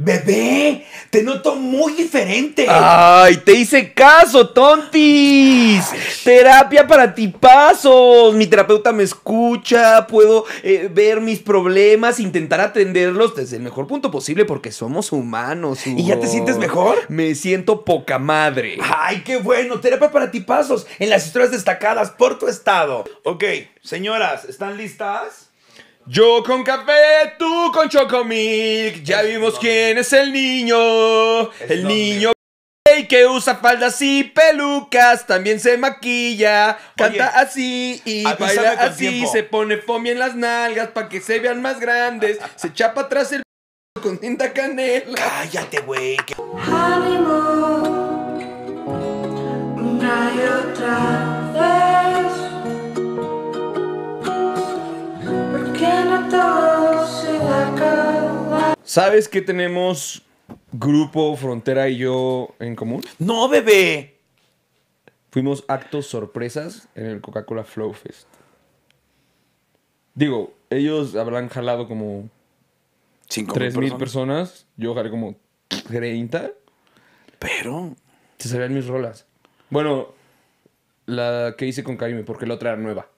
Bebé, te noto muy diferente. ¡Ay, te hice caso, tontis! Terapia para tipazos. Mi terapeuta me escucha, puedo eh, ver mis problemas, intentar atenderlos desde el mejor punto posible porque somos humanos. ¿Y ya te sientes mejor? Me siento poca madre. Ay, qué bueno. Terapia para tipazos en las historias destacadas por tu estado. Ok, señoras, ¿están listas? Yo con café, tú con chocomilk. Ya vimos quién es el niño. ¿Es El niño gay que usa faldas y pelucas. También se maquilla. Canta Oye, así y baila así. tiempo. Se pone foamy en las nalgas para que se vean más grandes. Se chapa atrás el con tinta canela. Cállate, güey. que- Honeymoon, una y otra vez. Porque no todo se va a acabar. ¿Sabes qué tenemos Grupo Frontera y yo en común? No, bebé. Fuimos actos sorpresas en el Coca-Cola Flow Fest. Digo, ellos habrán jalado como Cinco 3.000 personas. Yo jalé como 30. Pero. Se sabían mis rolas. Bueno, la que hice con Karime, porque la otra era nueva.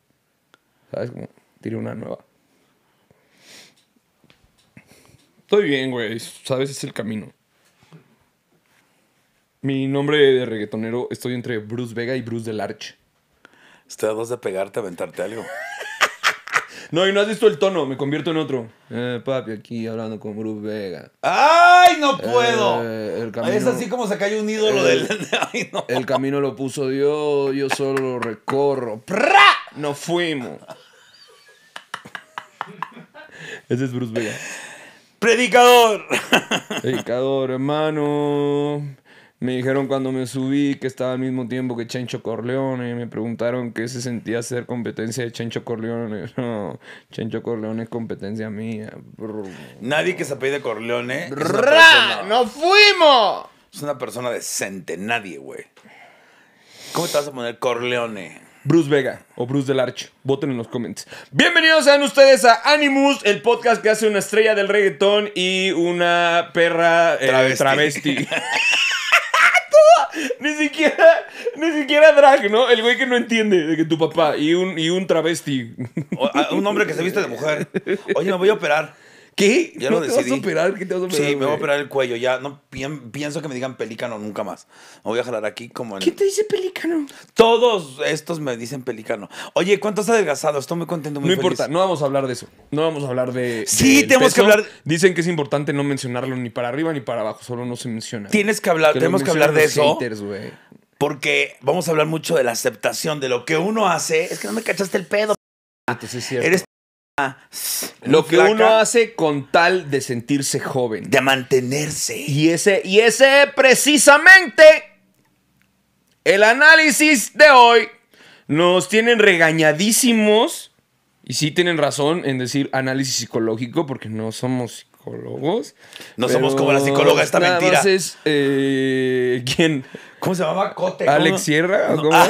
¿Sabes? Como tiré una nueva. Estoy bien, güey. ¿Sabes? Es el camino. Mi nombre de reggaetonero, estoy entre Bruce Vega y Bruce del Arch. Estoy a dos de pegarte, aventarte algo. No, y no has visto el tono, me convierto en otro. Eh, papi, aquí hablando con Bruce Vega. ¡Ay, no puedo! Eh, el camino- Es así como se cae un ídolo Eh, del. Ay, no. El camino lo puso Dios, yo solo lo recorro. ¡Pra! Nos fuimos. Ese es Bruce Vega. ¡Predicador! Predicador, hermano. Me dijeron cuando me subí que estaba al mismo tiempo que Chencho Corleone. Me preguntaron qué se sentía ser competencia de Chencho Corleone. No, Chencho Corleone es competencia mía. Nadie que se apellide Corleone persona, ¡Nos fuimos! es una persona decente. Nadie, güey. ¿Cómo te vas a poner Corleone? Bruce Vega o Bruce del Arch. Voten en los comments. Bienvenidos sean ustedes a Animus, el podcast que hace una estrella del reggaetón y una perra eh, Travesti. travesti. Ni siquiera, ni siquiera drag, ¿no? El güey que no entiende de que tu papá y un, y un travesti. O- un hombre que se viste de mujer. Oye, me voy a operar. ¿Qué? Ya ¿No lo te vas a decidí. operar? ¿Qué te vas a operar? Sí, me voy a operar el cuello. Ya no pien- pienso que me digan pelícano nunca más. Me voy a jalar aquí como en. ¿Quién te dice pelícano? Todos estos me dicen pelícano. Oye, ¿cuánto has adelgazado? Estoy muy contento, muy No feliz. importa, no vamos a hablar de eso. No vamos a hablar de. Sí, del tenemos que hablar- Dicen que es importante no mencionarlo ni para arriba ni para abajo, solo no se menciona. Tienes que hablar, lo tenemos que hablar de mencionan los eso. haters, güey. Porque vamos a hablar mucho de la aceptación, de lo que uno hace. Es que no me cachaste el pedo. Entonces es cierto. Eres lo que flaca, uno hace con tal de sentirse joven. de mantenerse. Y ese, y ese precisamente el análisis de hoy. Nos tienen regañadísimos. Y sí tienen razón en decir análisis psicológico, porque no somos psicólogos. No somos como la psicóloga, esta nada mentira. más es, eh, ¿Quién? ¿Cómo se llamaba Cote? ¿Alex ¿Cómo? Sierra? ¿O No. cómo?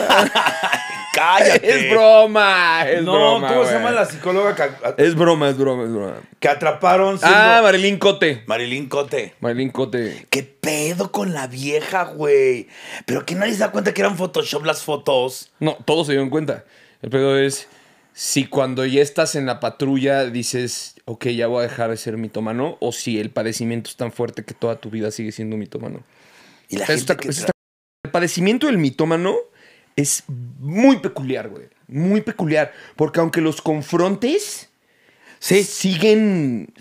Cállate. es broma, es no, broma. ¿cómo se llama la psicóloga que, Es broma, es broma, es broma. que atraparon siendo Ah, Marilyn Cote. Marilyn Cote? Marilyn Cote. ¿Qué pedo con la vieja, güey? Pero que nadie se da cuenta que eran Photoshop las fotos. No, todos se dieron cuenta. El pedo es si cuando ya estás en la patrulla dices, ok, ya voy a dejar de ser mitómano, o si el padecimiento es tan fuerte que toda tu vida sigue siendo mitómano. Y la gente está- que está- El padecimiento del mitómano es muy peculiar, güey. Muy peculiar. Porque aunque los confrontes, Sí. siguen.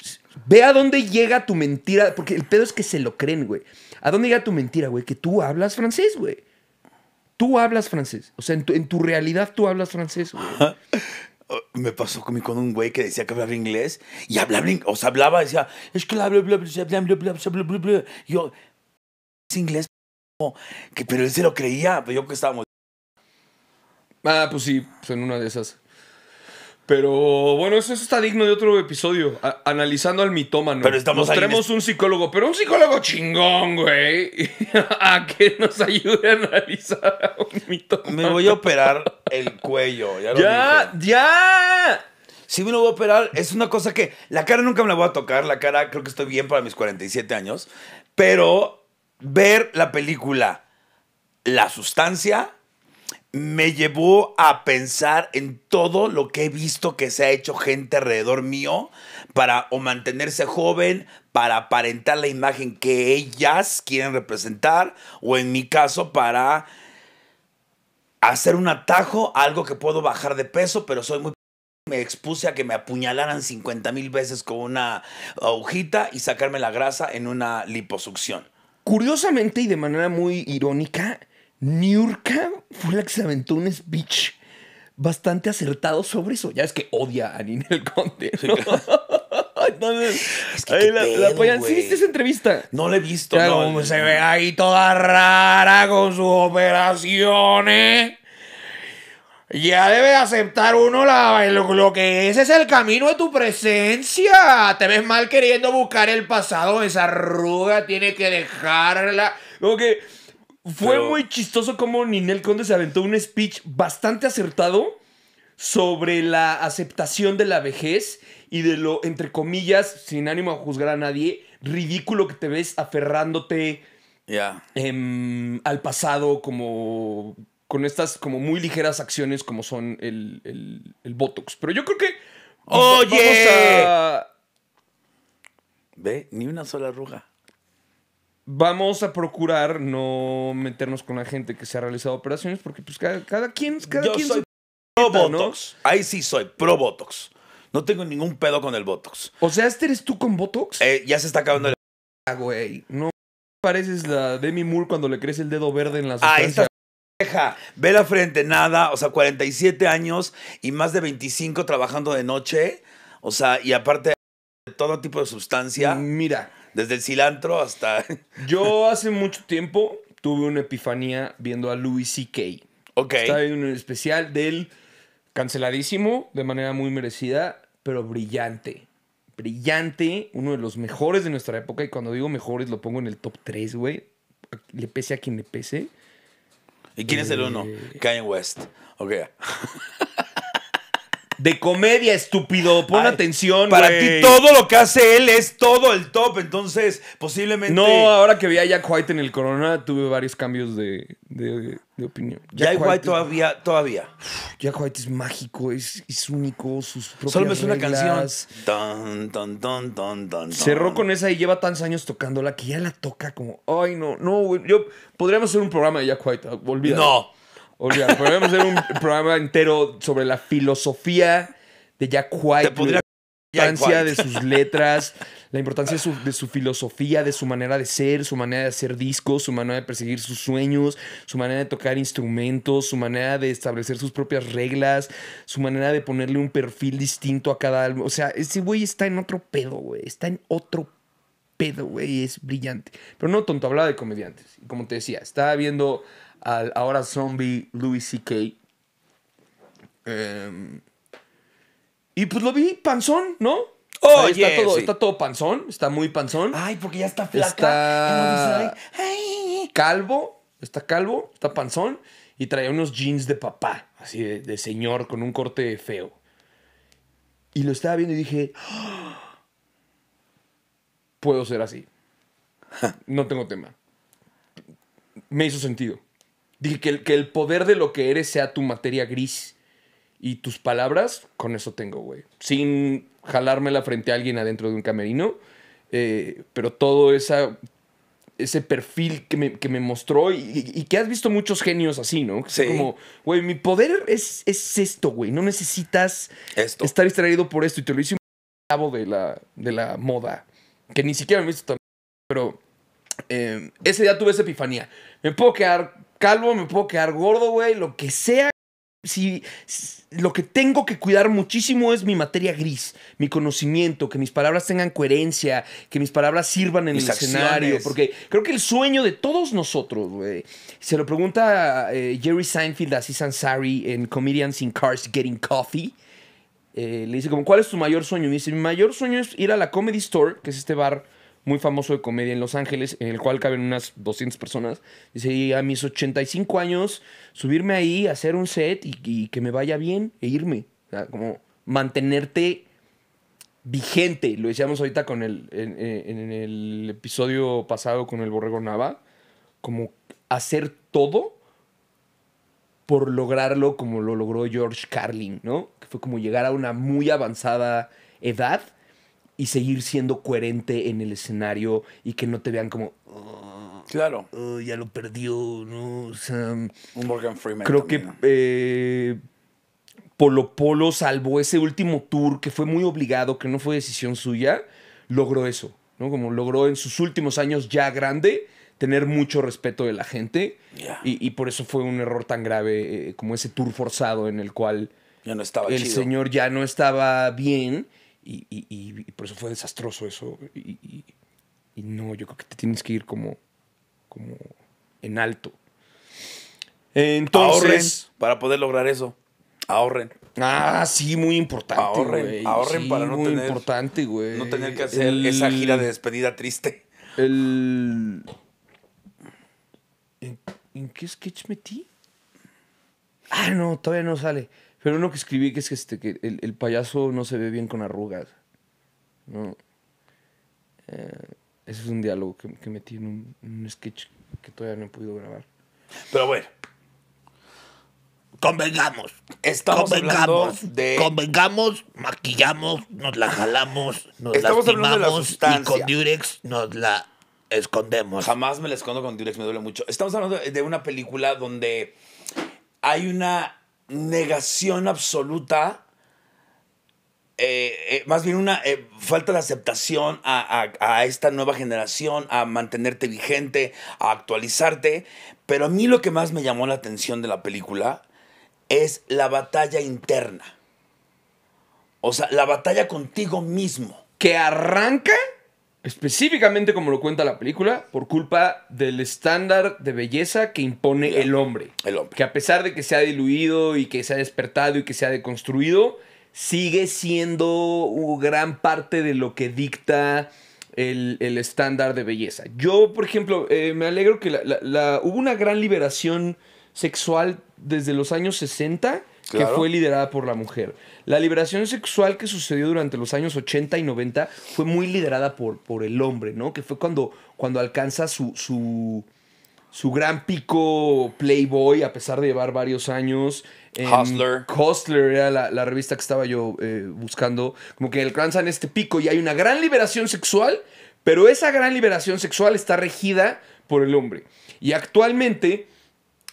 Ve a dónde llega tu mentira. Porque el pedo es que se lo creen, güey. ¿A dónde llega tu mentira, güey? Que tú hablas francés, güey. Tú hablas francés. O sea, en tu, en tu realidad tú hablas francés, güey. Oh, Me pasó con, con un güey que decía que hablaba inglés y hablaba, o sea, hablaba, decía, es que bla, bla, bla, bla, bla, bla, bla, bla, bla, bla". Yo, es inglés, p-". que, pero él se lo creía, pero yo que estábamos. Ah, pues sí, pues en una de esas. Pero bueno, eso, eso está digno de otro episodio. A- analizando al mitómano. Pero estamos nos en tenemos un psicólogo, pero un psicólogo chingón, güey. a que nos ayude a analizar a un mitómano. Me voy a operar el cuello, ya lo ¡Ya! dije. ¡Ya! Sí me lo voy a operar. Es una cosa que la cara nunca me la voy a tocar. La cara creo que estoy bien para mis 47 años. Pero ver la película La Sustancia me llevó a pensar en todo lo que he visto que se ha hecho gente alrededor mío para o mantenerse joven, para aparentar la imagen que ellas quieren representar, o en mi caso para hacer un atajo, algo que puedo bajar de peso, pero soy muy... Me expuse a que me apuñalaran 50 mil veces con una agujita y sacarme la grasa en una liposucción. Curiosamente y de manera muy irónica, Niurka fue la que se aventó un speech bastante acertado sobre eso. Ya es que odia a Ninel Conde. ¿no? Entonces, Es que ahí la, pedo, la apoyan. ¿Sí viste esa entrevista? No lo he visto. No. se ve ahí toda rara con sus operaciones. Ya debe aceptar uno la- lo, lo que ese es el camino de tu presencia. Te ves mal queriendo buscar el pasado. Esa arruga tiene que dejarla. Como que fue Pero- muy chistoso como Ninel Conde se aventó un speech bastante acertado sobre la aceptación de la vejez y de lo, entre comillas, sin ánimo a juzgar a nadie, ridículo que te ves aferrándote em, al pasado como con estas como muy ligeras acciones como son el, el- el Botox. Pero yo creo que... ¡Oye! Vamos a, Ve, ni una sola arruga. vamos a procurar no meternos con la gente que se ha realizado operaciones porque pues cada, cada quien... Cada Yo quien soy su- pro ¿no? Botox. Ahí sí soy pro Botox. No tengo ningún pedo con el Botox. O sea, ¿este eres tú con Botox? Eh, ya se está acabando el... Ah, güey. No pareces la Demi Moore cuando le crece el dedo verde en la Ah, ve la frente, nada, o sea, 47 años y más de 25 trabajando de noche, o sea, y aparte de todo tipo de sustancia, Mira, desde el cilantro hasta... yo hace mucho tiempo tuve una epifanía viendo a Louis C.K. Ok, Estaba viendo un especial del canceladísimo, de manera muy merecida, pero brillante. Brillante, uno de los mejores de nuestra época. Y cuando digo mejores, lo pongo en el top 3, güey. Le pese a quien le pese. ¿Y quién es el uno? Eh. Kanye West. Ok. De comedia, estúpido. Pon Ay, atención, Para ti todo lo que hace él es todo el top, entonces posiblemente... No, ahora que vi a Jack White en el Corona, tuve varios cambios de, de- de opinión. Jay White es- todavía, todavía. Jack White es mágico, es, es único, sus propias Solo me suena una canción. Tan, tan, tan, tan, tan, Cerró con esa y lleva tantos años tocándola que ya la toca como, ay, no, no, güey. Yo, podríamos hacer un programa de Jack White, ah, olvídalo. No. Olvídalo, podríamos hacer un programa entero sobre la filosofía de Jack White. Podría- la importancia de sus letras, la importancia de su, de su filosofía, de su manera de ser, su manera de hacer discos, su manera de perseguir sus sueños, su manera de tocar instrumentos, su manera de establecer sus propias reglas, su manera de ponerle un perfil distinto a cada álbum. O sea, ese güey está en otro pedo, güey. Está en otro pedo, güey. Es brillante. Pero no tonto, hablaba de comediantes. Y como te decía, estaba viendo al ahora zombie Louis C.K. Em, y pues lo vi panzón, ¿no? Ahí Oye, está todo, sí. está todo panzón, está muy panzón. Ay, porque ya está flaca. Está- ay. Calvo, está calvo, está panzón. Y traía unos jeans de papá, así de, de señor, con un corte feo. Y lo estaba viendo y dije, "Ah, puedo ser así. No tengo tema. Me hizo sentido. Dije que el, que el poder de lo que eres sea tu materia gris y tus palabras, con eso tengo, güey. Sin jalármela frente a alguien adentro de un camerino. eh, pero todo esa, ese perfil que me, que me mostró y, y- que has visto muchos genios así, ¿no? Que Sí. Como, güey, mi poder es, es esto, güey. No necesitas Esto. estar distraído por esto. Y te lo hice un cabo de la, de la moda. Que ni siquiera me he visto tan... Pero eh, ese día tuve esa epifanía. Me puedo quedar calvo, me puedo quedar gordo, güey. Lo que sea. Si, si- lo que tengo que cuidar muchísimo es mi materia gris, mi conocimiento, que mis palabras tengan coherencia, que mis palabras sirvan en Mis el escenario. Porque creo que el sueño de todos nosotros, güey, se lo pregunta eh, Jerry Seinfeld a Aziz Ansari en Comedians in Cars Getting Coffee. Eh, le dice como, ¿cuál es tu mayor sueño? Y me dice, mi mayor sueño es ir a la Comedy Store, que es este bar muy famoso de comedia en Los Ángeles, en el cual caben unas 200 personas. Dice, y a mis 85 años, subirme ahí, hacer un set y, que me vaya bien e irme. O sea, como mantenerte vigente. Lo decíamos ahorita con el, en, en el episodio pasado con el Borrego Nava. Como hacer todo por lograrlo como lo logró George Carlin, ¿no? Que fue como llegar a una muy avanzada edad y seguir siendo coherente en el escenario y que no te vean como, "Oh, Claro. oh, ya lo perdió, ¿no? O sea, Morgan Freeman. creo que eh, Polo Polo, salvo ese último tour que fue muy obligado, que no fue decisión suya, logró eso, ¿no? Como logró en sus últimos años ya grande tener mucho respeto de la gente y, y por eso fue un error tan grave eh, como ese tour forzado en el cual Ya no estaba el chido. señor ya no estaba bien y, y- y- por eso fue desastroso eso. Y, y- no, yo creo que te tienes que ir como, como en alto. Entonces, Ahorren para poder lograr eso. Ahorren. ah, sí, muy importante. Ahorren, ahorren Sí, para no muy tener- importante, güey. No tener que hacer El- esa gira de despedida triste. El... ¿En, en qué sketch metí? Ah, no, todavía no sale. Pero uno que escribí que es este, que el, el payaso no se ve bien con arrugas. No. Eh, ese es un diálogo que, que metí en un, en un sketch que todavía no he podido grabar. Pero bueno, Convengamos. estamos hablando convengamos. de. Convengamos, maquillamos, nos la jalamos, nos Estamos hablando de la lastimamos y con Durex nos la escondemos. Jamás me la escondo con Durex, me duele mucho. Estamos hablando de una película donde hay una negación absoluta, eh, eh, más bien una eh, falta de aceptación a, a- a esta nueva generación, a mantenerte vigente, a actualizarte. Pero a mí lo que más me llamó la atención de la película es la batalla interna. O sea, la batalla contigo mismo. que arranca específicamente como lo cuenta la película por culpa del estándar de belleza que impone el hombre. El hombre. Que a pesar de que se ha diluido y que se ha despertado y que se ha deconstruido, sigue siendo gran parte de lo que dicta el, el estándar de belleza. Yo, por ejemplo, eh, me alegro que la- la- la- hubo una gran liberación sexual desde los años 60 que fue liderada por la mujer. La liberación sexual que sucedió durante los años 80 y 90 fue muy liderada por, por el hombre, ¿no? Que fue cuando, cuando alcanza su, su, su gran pico Playboy, a pesar de llevar varios años. En Hustler. Hustler era la, la revista que estaba yo eh, buscando. Como que alcanzan este pico y hay una gran liberación sexual, pero esa gran liberación sexual está regida por el hombre. Y actualmente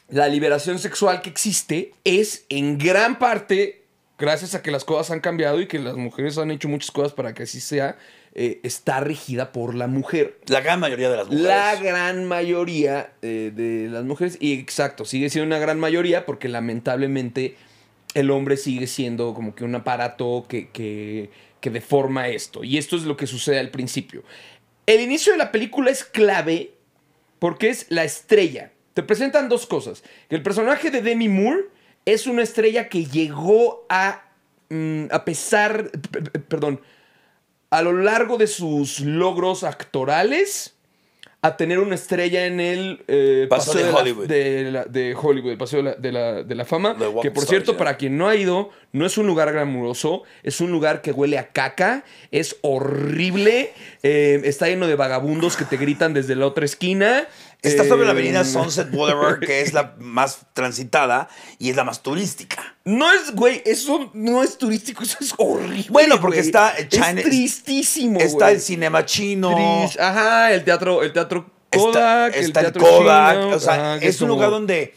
la liberación sexual que existe es en gran parte, gracias a que las cosas han cambiado y que las mujeres han hecho muchas cosas para que así sea, eh, está regida por la mujer. La gran mayoría de las mujeres. La gran mayoría eh, de las mujeres, y exacto, sigue siendo una gran mayoría porque lamentablemente el hombre sigue siendo como que un aparato que, que, que deforma esto. Y esto es lo que sucede al principio. El inicio de la película es clave porque es la estrella. Te presentan dos cosas. Que el personaje de Demi Moore es una estrella que llegó a, mm, a pesar, perdón, a lo largo de sus logros actorales, a tener una estrella en el eh, Paseo de de, la- Hollywood. de, la- de Hollywood, el paseo de la, de la- de la fama. Que por cierto, para quien no ha ido, no es un lugar glamuroso, es un lugar que huele a caca, es horrible, eh, está lleno de vagabundos que te gritan desde la otra esquina. Está sobre la avenida Sunset Boulevard, que es la más transitada y es la más turística. No es, güey, eso no es turístico, eso es horrible. Bueno, porque güey. está China- Es tristísimo, Está güey. el cinema chino. Tris- Ajá, el teatro, el teatro Kodak, está, el el teatro Kodak. chino, o sea, ajá, es un como- lugar donde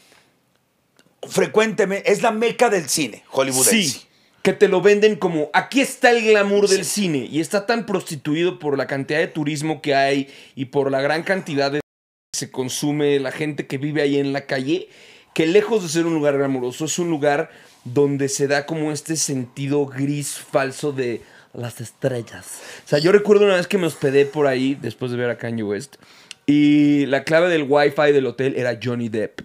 frecuentemente es la meca del cine hollywoodense. Sí, que te lo venden como aquí está el glamour del cine y está tan prostituido por la cantidad de turismo que hay y por la gran cantidad de se consume la gente que vive ahí en la calle que lejos de ser un lugar glamuroso es un lugar donde se da como este sentido gris falso de las estrellas. O sea, yo recuerdo una vez que me hospedé por ahí después de ver a Kanye West y la clave del wifi del hotel era Johnny Depp.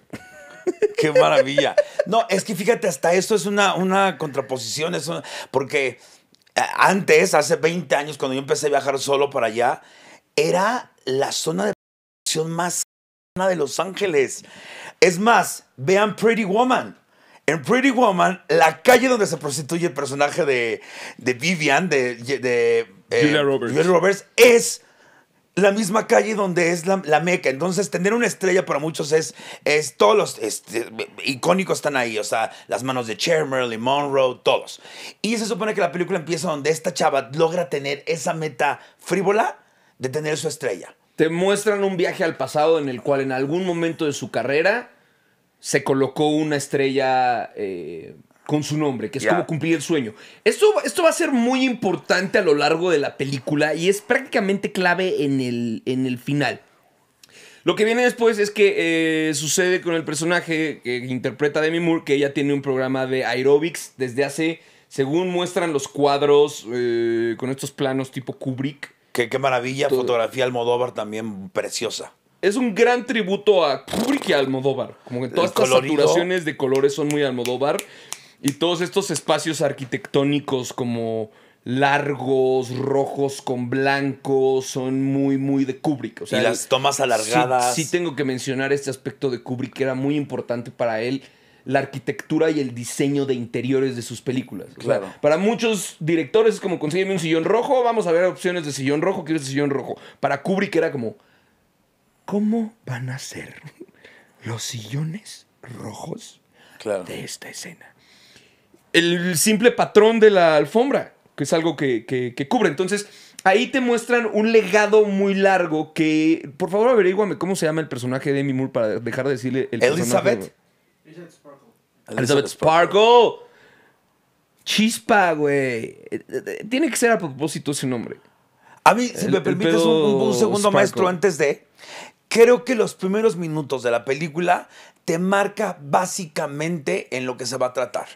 Qué maravilla. No, es que fíjate, hasta esto es una, una contraposición, es porque eh, antes, hace 20 años, cuando yo empecé a viajar solo para allá, era la zona de más de Los Ángeles. Es más, vean Pretty Woman. En Pretty Woman, la calle donde se prostituye el personaje de, de Vivian, de, de eh, Julia Roberts. Julia Roberts, es la misma calle donde es la, la meca. Entonces, tener una estrella para muchos es, es todos los este, icónicos están ahí. O sea, las manos de Cher, Marilyn Monroe, todos. Y se supone que la película empieza donde esta chava logra tener esa meta frívola de tener su estrella. Te muestran un viaje al pasado en el cual en algún momento de su carrera se colocó una estrella eh, con su nombre, que es como cumplir el sueño. Esto, esto va a ser muy importante a lo largo de la película y es prácticamente clave en el, en el final. Lo que viene después es que eh, sucede con el personaje que interpreta Demi Moore, que ella tiene un programa de aerobics desde hace, según muestran los cuadros eh, con estos planos tipo Kubrick, Qué, qué maravilla, Todo. fotografía Almodóvar también preciosa. es un gran tributo a Kubrick y a Almodóvar. Como que todas El estas colorido. saturaciones de colores son muy Almodóvar. Y todos estos espacios arquitectónicos como largos, rojos con blanco, son muy, muy de Kubrick. O sea, y las tomas alargadas. Sí, sí tengo que mencionar este aspecto de Kubrick que era muy importante para él. La arquitectura y el diseño de interiores de sus películas. O sea, Claro. para muchos directores es como consígueme un sillón rojo, vamos a ver opciones de sillón rojo, quiero ese sillón rojo. Para Kubrick era como, ¿cómo van a ser los sillones rojos Claro. de esta escena? El simple patrón de la alfombra, que es algo que, que- que cubre. Entonces, ahí te muestran un legado muy largo que, por favor, averíguame cómo se llama el personaje de Demi Moore para dejar de decirle el Elizabeth. personaje. Elizabeth Sparkle. Chispa, güey. Eh, eh, Tiene que ser a propósito ese nombre. A mí, si El- me permites un segundo, Sparkle. maestro, antes de. Creo que los primeros minutos de la película te marca básicamente en lo que se va a tratar.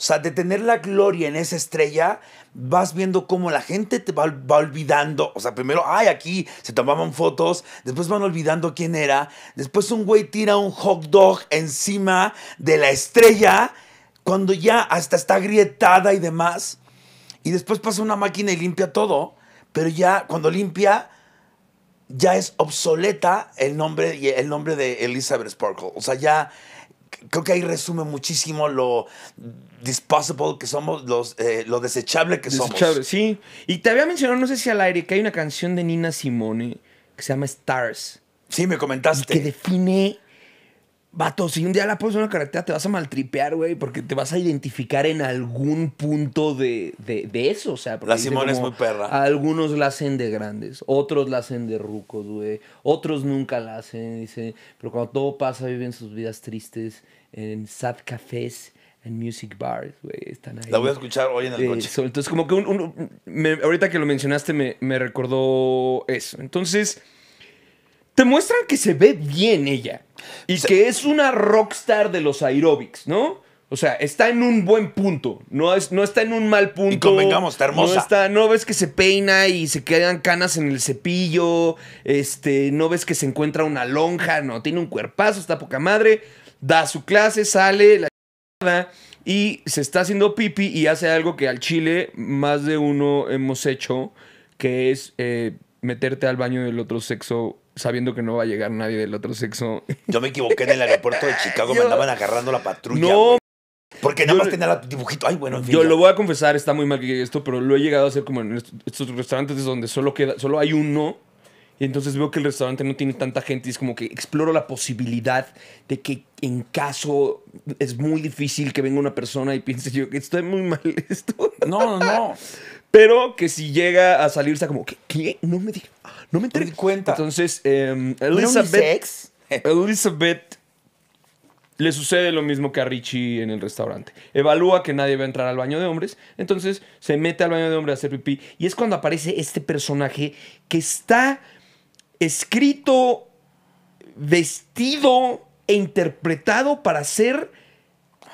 O sea, de tener la gloria en esa estrella, vas viendo cómo la gente te va, va olvidando. O sea, primero, ay, aquí se tomaban fotos, después van olvidando quién era. Después un güey tira un hot dog encima de la estrella, cuando ya hasta está agrietada y demás. Y después pasa una máquina y limpia todo. Pero ya cuando limpia, ya es obsoleta el nombre, el nombre de Elizabeth Sparkle. O sea, ya creo que ahí resume muchísimo lo disposable que somos, los, eh, lo desechable que Desechable, somos. sí. Y te había mencionado, no sé si al aire, que hay una canción de Nina Simone que se llama Stars. Sí, me comentaste. que define. Vato, si un día la pones en una carretera, te vas a maltripear, güey, porque te vas a identificar en algún punto de, de- de eso. O sea, La Simone es muy perra. Algunos la hacen de grandes, otros la hacen de rucos, güey. Otros nunca la hacen, dice. Pero cuando todo pasa, viven sus vidas tristes en sad cafés, en music bars, güey. Están ahí. La voy a escuchar hoy en el Eh, coche. entonces, como que un- un- me- ahorita que lo mencionaste, me, me recordó eso. Entonces, te muestran que se ve bien ella. Y que es una rockstar de los aerobics, ¿no? O sea, está en un buen punto. No, es, no está en un mal punto. convengamos, está hermosa. No, está, no ves que se peina y se quedan canas en el cepillo. Este, no ves que se encuentra una lonja. No, tiene un cuerpazo, está poca madre. Da su clase, sale, la y se está haciendo pipi y hace algo que al chile más de uno hemos hecho, que es eh, meterte al baño del otro sexo sabiendo que no va a llegar nadie del otro sexo. Yo me equivoqué en el aeropuerto de Chicago, me andaban agarrando la patrulla. No. Porque nada yo- más tenía la dibujito. Ay, bueno, en fin. Yo ya. lo voy a confesar, está muy mal que esto, pero lo he llegado a hacer como en est- estos restaurantes donde solo queda, solo hay uno. Y entonces veo que el restaurante no tiene tanta gente y es como que exploro la posibilidad de que en caso es muy difícil que venga una persona y piense yo que estoy muy mal esto. No, no, no. Pero que si llega a salir, está como, ¿qué? ¿Qué? No me di, no me enteré. di cuenta. Entonces, em, ¿Era Elizabeth? Elizabeth le sucede lo mismo que a Richie en el restaurante. Evalúa que nadie va a entrar al baño de hombres, entonces se mete al baño de hombres a hacer pipí. Y es cuando aparece este personaje que está escrito, vestido e interpretado para ser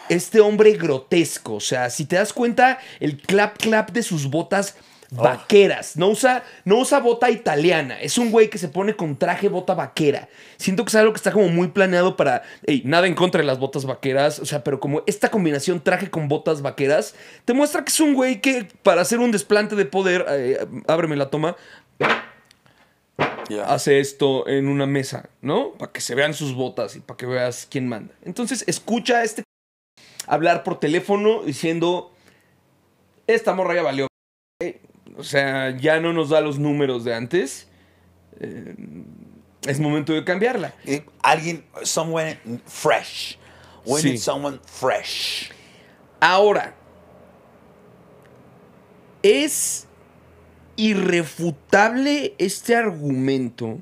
este hombre grotesco. O sea, si te das cuenta, el clap clap de sus botas vaqueras. No usa, no usa bota italiana. Es un güey que se pone con traje bota vaquera. Siento que es algo que está como muy planeado para. Ey, nada en contra de las botas vaqueras. O sea, pero como esta combinación traje con botas vaqueras te muestra que es un güey que para hacer un desplante de poder. eh, ábreme la toma. Hace esto en una mesa, ¿no? Para que se vean sus botas y para que veas quién manda. Entonces, escucha a este hablar por teléfono diciendo, esta morra ya valió. eh". O sea, ya no nos da los números de antes. Eh, es momento de cambiarla. Alguien, someone fresh. We Sí. need someone fresh. Ahora, es irrefutable este argumento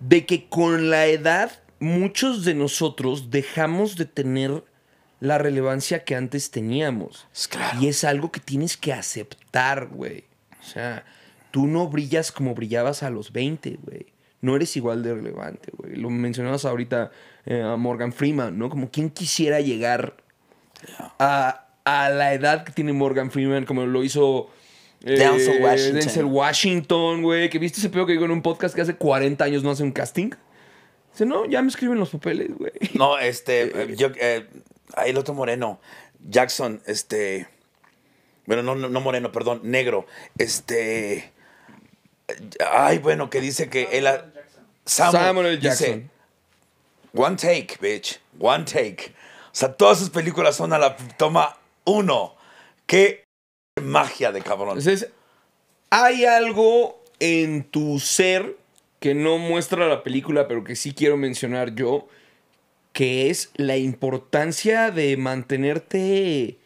de que con la edad muchos de nosotros dejamos de tener la relevancia que antes teníamos. Es claro. Y es algo que tienes que aceptar, güey. O sea, tú no brillas como brillabas a los 20, güey. No eres igual de relevante, güey. Lo mencionabas ahorita eh, a Morgan Freeman, ¿no? Como quien quisiera llegar a, a la edad que tiene Morgan Freeman, como lo hizo Denzel Washington. Denzel Washington, güey. Que viste ese pedo que digo en un podcast que hace 40 años no hace un casting. Dice, no, ya me escriben los papeles, güey. No, este, eh, yo, eh, ahí el otro moreno, Jackson, este, bueno, no, no, no moreno, perdón, negro, este, eh, ay, bueno, que dice que él, ha- Samuel L. dice, Jackson. one take, bitch, one take. O sea, todas sus películas son a la toma uno. Qué magia de cabrón. Entonces, hay algo en tu ser que no muestra la película, pero que sí quiero mencionar yo, que es la importancia de mantenerte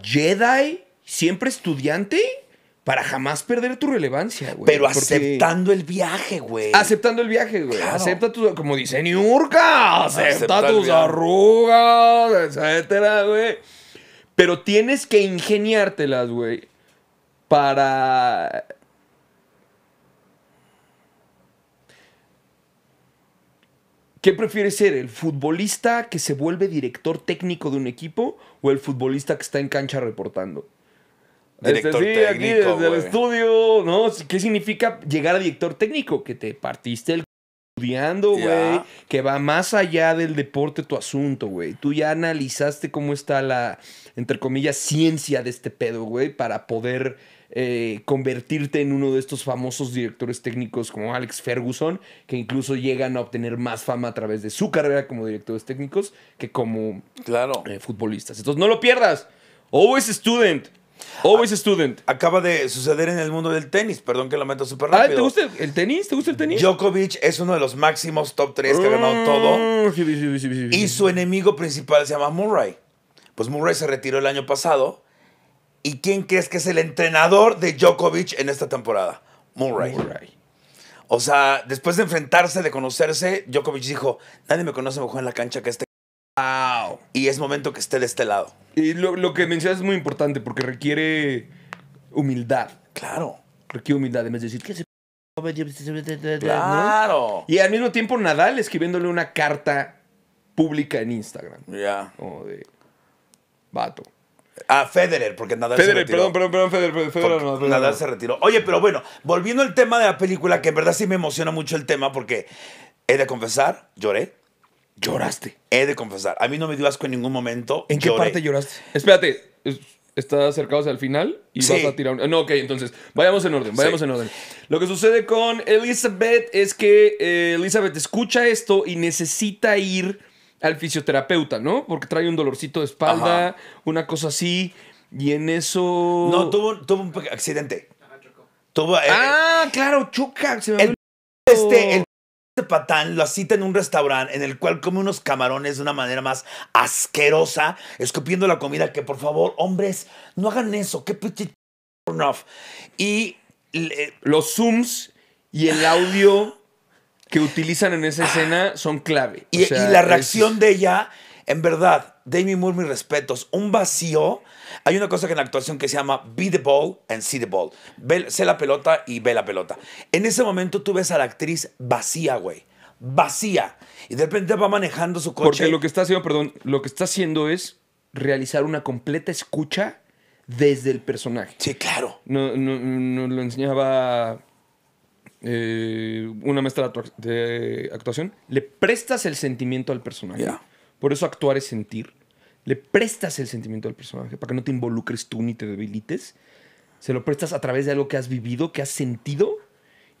Jedi, siempre estudiante, para jamás perder tu relevancia, güey. Pero Porque- aceptando el viaje, güey. Aceptando el viaje, güey. Claro. Acepta tu, como dice Niurka, acepta Acepta tus arrugas, etcétera, güey. Pero tienes que ingeniártelas, güey, para... ¿Qué prefieres ser? ¿El futbolista que se vuelve director técnico de un equipo o el futbolista que está en cancha reportando? Director Este, sí, aquí técnico, desde el estudio, ¿no? ¿Qué significa llegar a director técnico? Que te partiste el estudiando, güey. Que va más allá del deporte tu asunto, güey. Tú ya analizaste cómo está la, entre comillas, ciencia de este pedo, güey, para poder eh, convertirte en uno de estos famosos directores técnicos como Alex Ferguson, que incluso llegan a obtener más fama a través de su carrera como directores técnicos que como Claro. eh, futbolistas. Entonces, no lo pierdas. Always student. Always student. Acaba de suceder en el mundo del tenis, perdón que lo meto súper Ah, rápido. ¿te gusta el tenis? ¿Te gusta el tenis? Djokovic es uno de los máximos top 3 que ha ganado todo. Mm, sí, sí, sí. Y su enemigo principal se llama Murray. Pues Murray se retiró el año pasado. ¿Y quién crees que es el entrenador de Djokovic en esta temporada? Murray. Murray. O sea, después de enfrentarse, de conocerse, Djokovic dijo, nadie me conoce mejor en la cancha que este. Wow. Y es momento que esté de este lado. Y lo, lo que mencionas es muy importante porque requiere humildad. Claro. Requiere humildad. En vez de decir, ¿qué se. Claro. Y al mismo tiempo Nadal escribiéndole una carta pública en Instagram. Ya. Como de vato. Ah, Federer, porque Nadal se Federer, retiró. perdón, perdón, perdón, Federer, Federer, no, Federer, Nadal no. se retiró. Oye, pero bueno, volviendo al tema de la película, que en verdad sí me emociona mucho el tema, porque he de confesar, lloré. Lloraste. He de confesar. A mí no me dio asco en ningún momento. ¿En qué Lloré. parte lloraste? Espérate, es- está acercados al final y Sí. vas a tirar un... No, ok, entonces, vayamos en orden, vayamos Sí. en orden. Lo que sucede con Elizabeth es que eh, Elizabeth escucha esto y necesita ir al fisioterapeuta, ¿no? Porque trae un dolorcito de espalda, Ajá. una cosa así, y en eso... No, tuvo, tuvo un pe- accidente. Tuvo. eh, Ah, claro, choca. Se me El- Este, el este patán lo cita en un restaurante en el cual come unos camarones de una manera más asquerosa, escupiendo la comida. Que por favor, hombres, no hagan eso. Qué turn off. Y le- Los zooms y el audio que utilizan en esa escena son clave. O Y, sea, y la es- reacción de ella, en verdad, Demi Moore, mis respetos, un vacío. Hay una cosa que en la actuación que se llama be the ball and see the ball. Ve, sé la pelota y ve la pelota. En ese momento tú ves a la actriz vacía, güey. Vacía. Y de repente va manejando su coche. Porque lo que está haciendo, perdón, lo que está haciendo es realizar una completa escucha desde el personaje. Sí, claro. No, no- nos lo enseñaba eh, una maestra de actua- de actuación. Le prestas el sentimiento al personaje. Ya. Por eso actuar es sentir. Le prestas el sentimiento al personaje para que no te involucres tú ni te debilites. Se lo prestas a través de algo que has vivido, que has sentido.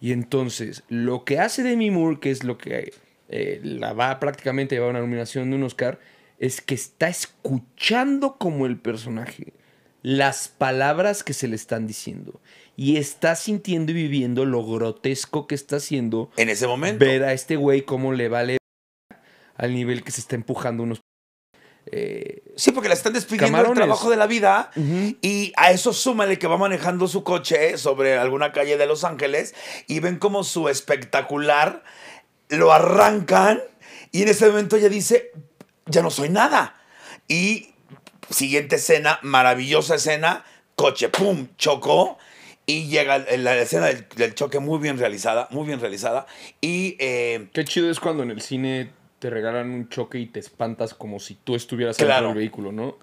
Y entonces, lo que hace Demi Moore, que es lo que eh, la va prácticamente a llevar a una nominación de un Oscar, es que está escuchando como el personaje las palabras que se le están diciendo y está sintiendo y viviendo lo grotesco que está haciendo En ese momento. ver a este güey cómo le vale al nivel que se está empujando unos eh, Sí, porque la están despidiendo del Camarones. trabajo de la vida. Y a eso súmale que va manejando su coche sobre alguna calle de Los Ángeles y ven como su espectacular lo arrancan y en ese momento ella dice, ya no soy nada. Y siguiente escena, maravillosa escena, coche, ¡pum!, chocó. Y llega el- la escena del, del choque muy bien realizada, muy bien realizada. Y eh, Qué chido es cuando en el cine te regalan un choque y te espantas como si tú estuvieras Claro. dentro del vehículo, ¿no? O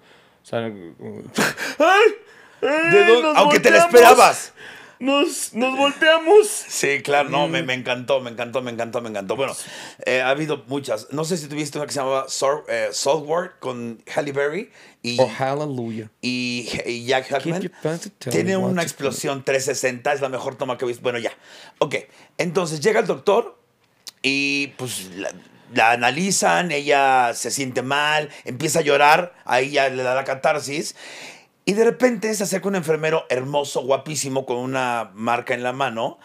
sea, como- ¿de dónde- nos aunque te la esperabas. Nos, nos volteamos. Sí, claro, no, Mm. me, me encantó, me encantó, me encantó, me encantó. Bueno, eh, ha habido muchas. No sé si tuviste una que se llamaba Sor- eh, Saltward con Halle Berry y, Oh, hallelujah. y, y Jack Hackman. Keep your pants to tell Tiene me una to explosión 360, es la mejor toma que he visto. Bueno, ya. Ok, entonces llega el doctor y pues la, la analizan, ella se siente mal, empieza a llorar, ahí ya le da la catarsis. Y de repente se acerca un enfermero hermoso, guapísimo, con una marca en la mano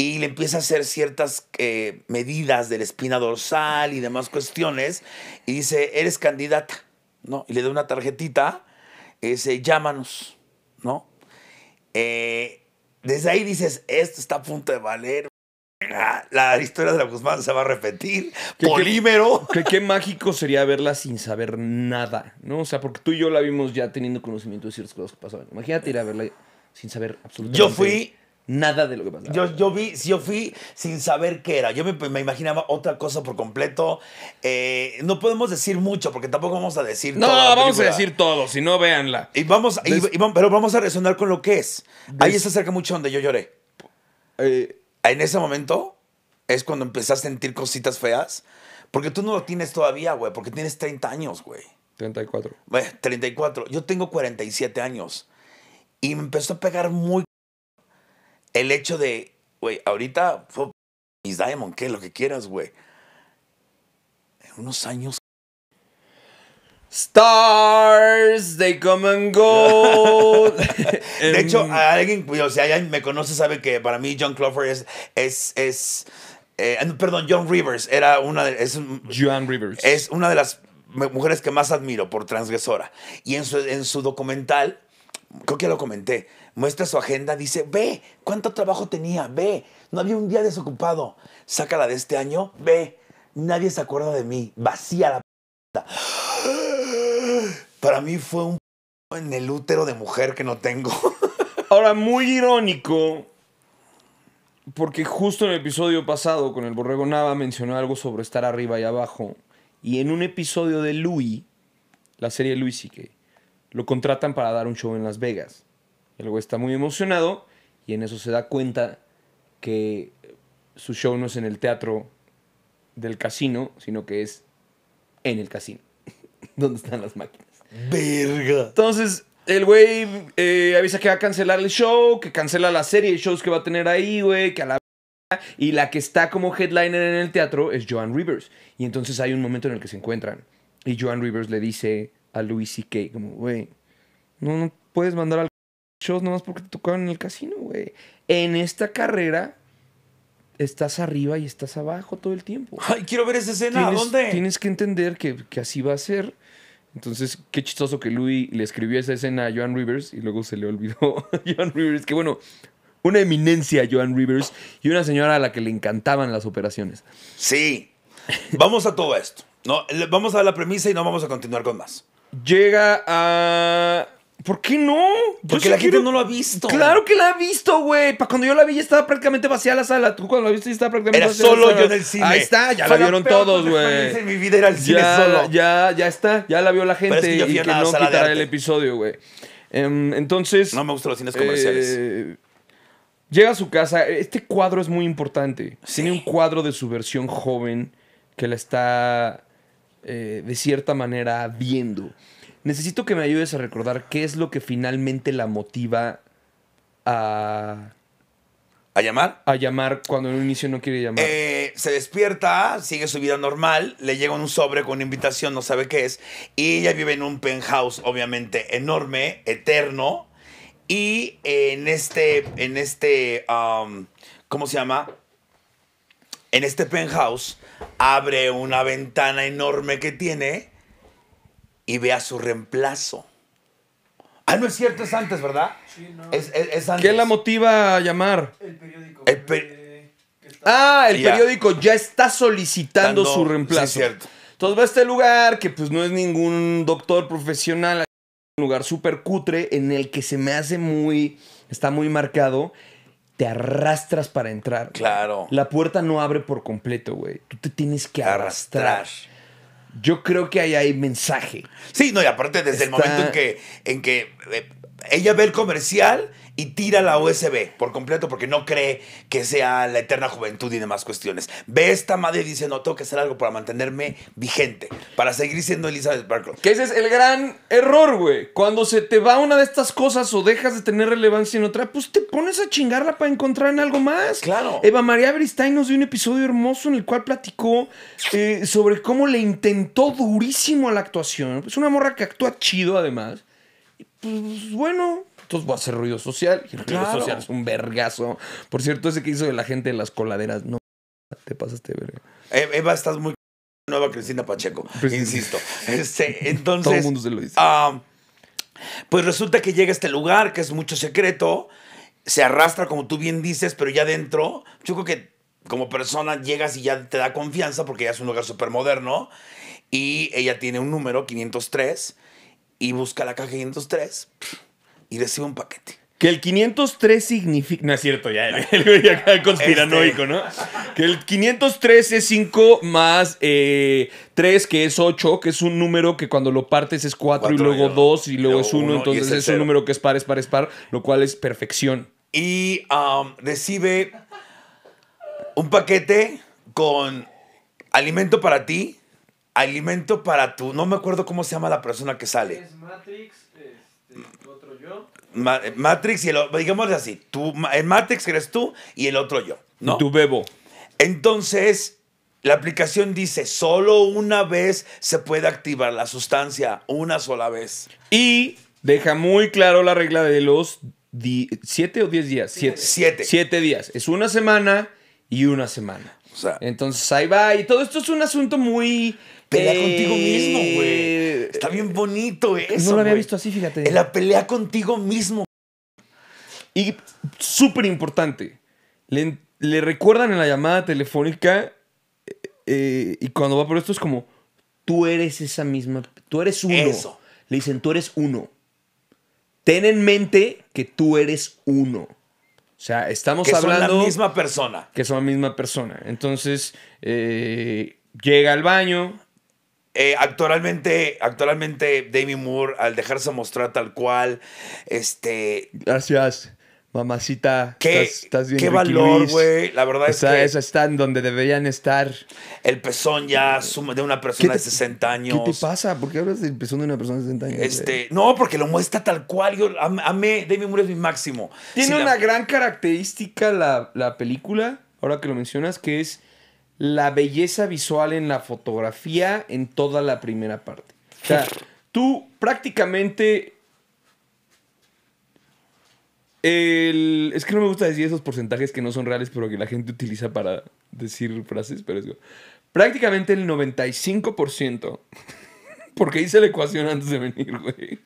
y le empieza a hacer ciertas eh, medidas de la espina dorsal y demás cuestiones. Y dice, eres candidata, ¿no? Y le da una tarjetita, y dice, llámanos, ¿no? Eh, desde ahí dices, esto está a punto de valer. La historia de la Guzmán se va a repetir. ¿Qué- Polímero. Qué mágico sería verla sin saber nada, ¿no? O sea, porque tú y yo la vimos ya teniendo conocimiento de ciertas cosas que pasaban. Imagínate ir a verla sin saber absolutamente Yo fui- nada de lo que pasaba. Yo, yo vi, yo fui sin saber qué era. Yo me, me imaginaba otra cosa por completo. Eh, no podemos decir mucho porque tampoco vamos a decir no, toda vamos a decir todo, si no, véanla. Y vamos, y- y pero vamos a resonar con lo que es. Ahí se acerca mucho donde yo lloré. Eh, En ese momento es cuando empecé a sentir cositas feas. Porque tú no lo tienes todavía, güey. Porque tienes 30 años, güey. 34. Bueno, 34. Yo tengo 47 años. Y me empezó a pegar muy el hecho de, güey, ahorita Miss Diamond, ¿qué? Lo que quieras, güey. En unos años. Stars, they come and go. De hecho, a alguien, o sea, alguien me conoce sabe que para mí John Crawford es, es, es eh, perdón, John Rivers era una de, es, Joan Rivers. es una de las mu- mujeres que más admiro por transgresora. Y en su, en su documental, creo que ya lo comenté, muestra su agenda, dice, ve, cuánto trabajo tenía, ve, no había un día desocupado, sácala de este año, ve, nadie se acuerda de mí, vacía la p***. Para mí fue un en el útero de mujer que no tengo. Ahora, muy irónico, porque justo en el episodio pasado con el Borrego Nava mencionó algo sobre estar arriba y abajo. Y en un episodio de Louis, la serie Louis que lo contratan para dar un show en Las Vegas. El güey está muy emocionado y en eso se da cuenta que su show no es en el teatro del casino, sino que es en el casino, donde están las máquinas. Verga. Entonces, el güey eh, avisa que va a cancelar el show, que cancela la serie de shows que va a tener ahí, güey, que a la... Y la que está como headliner en el teatro es Joan Rivers. Y entonces hay un momento en el que se encuentran. Y Joan Rivers le dice a Louis C.K. como, güey, no, no puedes mandar al shows nomás porque te tocaron en el casino, güey. En esta carrera estás arriba y estás abajo todo el tiempo. Ay, quiero ver esa escena. tienes, ¿Dónde? tienes que entender que, que así va a ser. Entonces, qué chistoso que Louis le escribió esa escena a Joan Rivers y luego se le olvidó a Joan Rivers. Que bueno, una eminencia Joan Rivers y una señora a la que le encantaban las operaciones. Sí. Vamos a todo esto. No, vamos a la premisa y no vamos a continuar con más. Llega a. ¿Por qué no? Yo Porque sí la gente no lo ha visto. Claro que la ha visto, güey. Para cuando yo la vi ya estaba prácticamente vacía la sala. Tú cuando la viste ya estaba prácticamente Era vacía la solo sala. yo en el cine. Ahí está, ya Fue la vieron todos, güey. En mi vida era el cine ya, solo. Ya, ya está. Ya la vio la gente es que yo y que no quitará el episodio, güey. Em, entonces. No me gustan los cines comerciales. eh, llega a su casa. Este cuadro es muy importante. Tiene un cuadro de su versión joven que la está eh, de cierta manera viendo. Necesito que me ayudes a recordar qué es lo que finalmente la motiva a ¿A llamar? a llamar cuando en un inicio no quiere llamar. Eh, se despierta, sigue su vida normal, le llega un sobre con una invitación, no sabe qué es, y ella vive en un penthouse, obviamente, enorme, eterno, y en este, en este, um, ¿cómo se llama? En este penthouse abre una ventana enorme que tiene y ve a su reemplazo. Ah, no es cierto, es antes, ¿verdad? Sí, no. Es, es- es antes. ¿Qué la motiva a llamar? El periódico. El per- Ah, el Ya. periódico ya está solicitando Dando- su reemplazo. sí, cierto. Entonces va a este lugar que pues no es ningún doctor profesional, un lugar súper cutre en el que se me hace muy, está muy marcado. Te arrastras para entrar. Claro. La puerta no abre por completo, güey. Tú te tienes que arrastrar. Arrastrar. Yo creo que ahí hay mensaje. Sí, no, y aparte desde el momento en que, en que eh, ella ve el comercial y tira la USB por completo porque no cree que sea la eterna juventud y demás cuestiones. Ve esta madre y dice, no, tengo que hacer algo para mantenerme vigente, para seguir siendo Elizabeth Barker. Que ese es el gran error, güey. Cuando se te va una de estas cosas o dejas de tener relevancia en otra, pues te pones a chingarla para encontrar en algo más. Claro. Eva María Beristain nos dio un episodio hermoso en el cual platicó eh, sobre cómo le intentó durísimo a la actuación. Es una morra que actúa chido, además. Y pues bueno, entonces voy a hacer ruido social. Y el ruido Claro. social es un vergazo. Por cierto, ese que hizo de la gente de las coladeras, no te pasaste, verga. Eh, Eva, estás muy nueva Cristina Pacheco, Pues insisto. Este, entonces, Todo el mundo se lo dice. ah, pues resulta que llega a este lugar que es mucho secreto, se arrastra como tú bien dices, pero ya dentro, yo creo que como persona llegas y ya te da confianza porque ya es un lugar súper moderno y ella tiene un número 503 y busca la caja 503 y recibe un paquete. Que el 503 significa. No es cierto, ya. El, güey acá conspiranoico, Este. ¿no? Que el 503 es 5 más eh, 3, que es 8, que es un número que cuando lo partes es 4 y Cuatro y luego luego- 2 y luego es 1. uno y Entonces es un número que es par, es par, es par, lo cual es perfección. y um, recibe un paquete con alimento para ti, alimento para tu, no me acuerdo cómo se llama la persona que sale, Es Matrix, este. Ma- Matrix y el otro, digámosle así, tú, el Matrix eres tú y el otro yo, ¿no? Tu bebo. Entonces, la aplicación dice, solo una vez se puede activar la sustancia, una sola vez. Y deja muy claro la regla de los 7 o 10 días. 7. Siete. 7 días. Es una semana y una semana. O sea, Entonces ahí va. Y todo esto es un asunto muy. Pelea eh, contigo mismo, güey. Está bien bonito eso, No lo había visto así, fíjate. La pelea contigo mismo. Y súper importante. Le, le recuerdan en la llamada telefónica. eh, eh, y cuando va por esto es como. Tú eres esa misma. Tú eres uno. Eso. Le dicen, tú eres uno. Ten en mente que tú eres uno. O sea, estamos Que son hablando. la misma persona. Que son la misma persona. Entonces, eh, llega al baño. Eh, actualmente, actualmente, Demi Moore, al dejarse mostrar tal cual, este. Gracias, mamacita. Qué, Estás- estás bien, qué valor, güey. La verdad es que esas están donde deberían estar. el pezón ya suma de una persona de 60 años. ¿Qué te pasa? ¿Por qué hablas del pezón de una persona de 60 años? Este, no, porque lo muestra tal cual. Yo am- amé, Demi Moore es mi máximo. Tiene Si la- una gran característica la, la película, ahora que lo mencionas, que es la belleza visual en la fotografía en toda la primera parte. O sea, tú prácticamente... el- es que no me gusta decir esos porcentajes que no son reales, pero que la gente utiliza para decir frases, pero es que- prácticamente el 95%, porque hice la ecuación antes de venir, güey,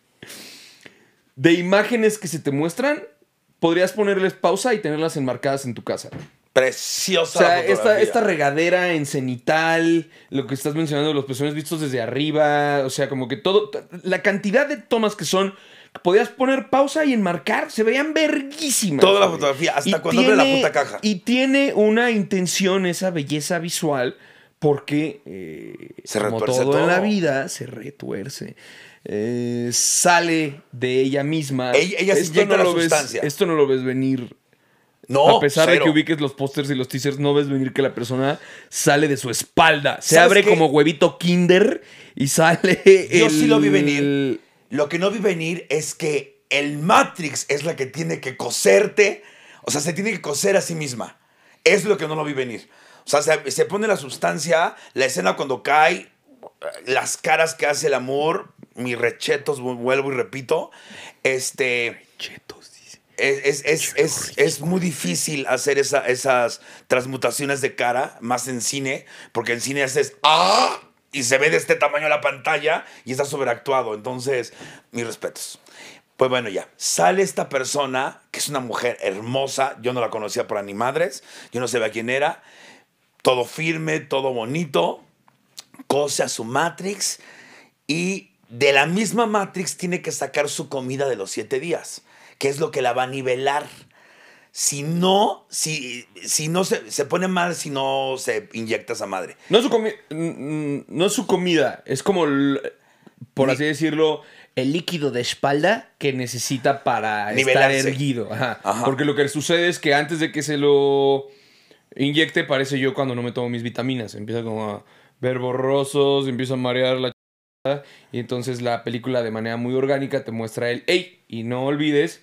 de imágenes que se te muestran, podrías ponerles pausa y tenerlas enmarcadas en tu casa. O Preciosa sea, la esta, regadera en cenital, lo que estás mencionando, los pezones vistos desde arriba, o sea, como que todo, la cantidad de tomas que son, que podías poner pausa y enmarcar, se veían verguísimas. Toda la fotografía, hasta cuando abre la puta caja. Y tiene una intención, esa belleza visual, porque eh, Se como retuerce todo, en la vida, se retuerce. Eh, sale de ella misma. Ella- ella se Esto la lo ves- sustancia. esto no lo ves venir No, a pesar cero. de que ubiques los pósters y los teasers, no ves venir que la persona sale de su espalda. Se ¿Sabes abre qué? como huevito kinder y sale. Yo el- sí lo vi venir. Lo que no vi venir es que el Matrix es la que tiene que coserte. O sea, se tiene que coser a sí misma. Es lo que no lo vi venir. O sea, se, se pone la sustancia, la escena cuando cae, las caras que hace el amor, mis rechetos, vu- vuelvo y repito. Este. Es, es, es, es, es muy difícil hacer esa- esas transmutaciones de cara, más en cine, porque en cine haces ¡Ah! y se ve de este tamaño la pantalla y está sobreactuado. Entonces, mis respetos. Pues bueno, ya. Sale esta persona, que es una mujer hermosa. Yo no la conocía por ni madres. Yo no sabía quién era. Todo firme, todo bonito. Cose a su Matrix. Y de la misma Matrix tiene que sacar su comida de los siete días. Que es lo que la va a nivelar. Si no, si, si no se, se pone mal si no se inyecta esa madre. No es su, comi- no es su comida, es como, el- por así decirlo, el líquido de espalda que necesita para Nivelarse. estar erguido. Ajá. Ajá. Porque lo que sucede es que antes de que se lo inyecte, parece yo cuando no me tomo mis vitaminas. Empieza como a ver borrosos, empiezo a marear la. Y entonces la película de manera muy orgánica te muestra el ¡Ey! Y no olvides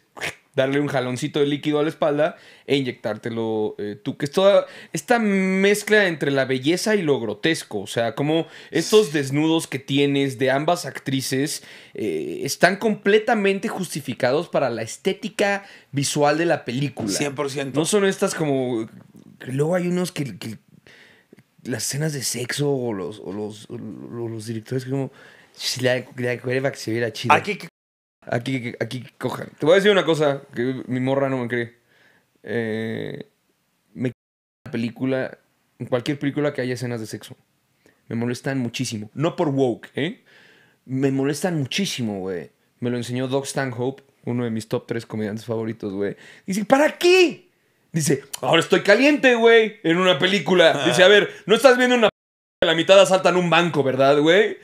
darle un jaloncito de líquido a la espalda e inyectártelo eh, tú. Que es toda esta mezcla entre la belleza y lo grotesco. O sea, como estos desnudos que tienes de ambas actrices eh, están completamente justificados para la estética visual de la película. 100%. No son estas como... Luego hay unos que... que las escenas de sexo o los, o los, o los directores que como... La, la para que se viera chido. Aquí Aquí, aquí cojan. Te voy a decir una cosa que mi morra no me cree. Eh, me la película, en cualquier película que haya escenas de sexo. Me molestan muchísimo. No por woke, ¿eh? Me molestan muchísimo, güey. Me lo enseñó Doc Stanhope, uno de mis top 3 comediantes favoritos, güey. Dice, ¿para qué? Dice, ahora estoy caliente, güey, en una película. Dice, a ver, no estás viendo una p- a la mitad asaltan un banco, ¿verdad, güey?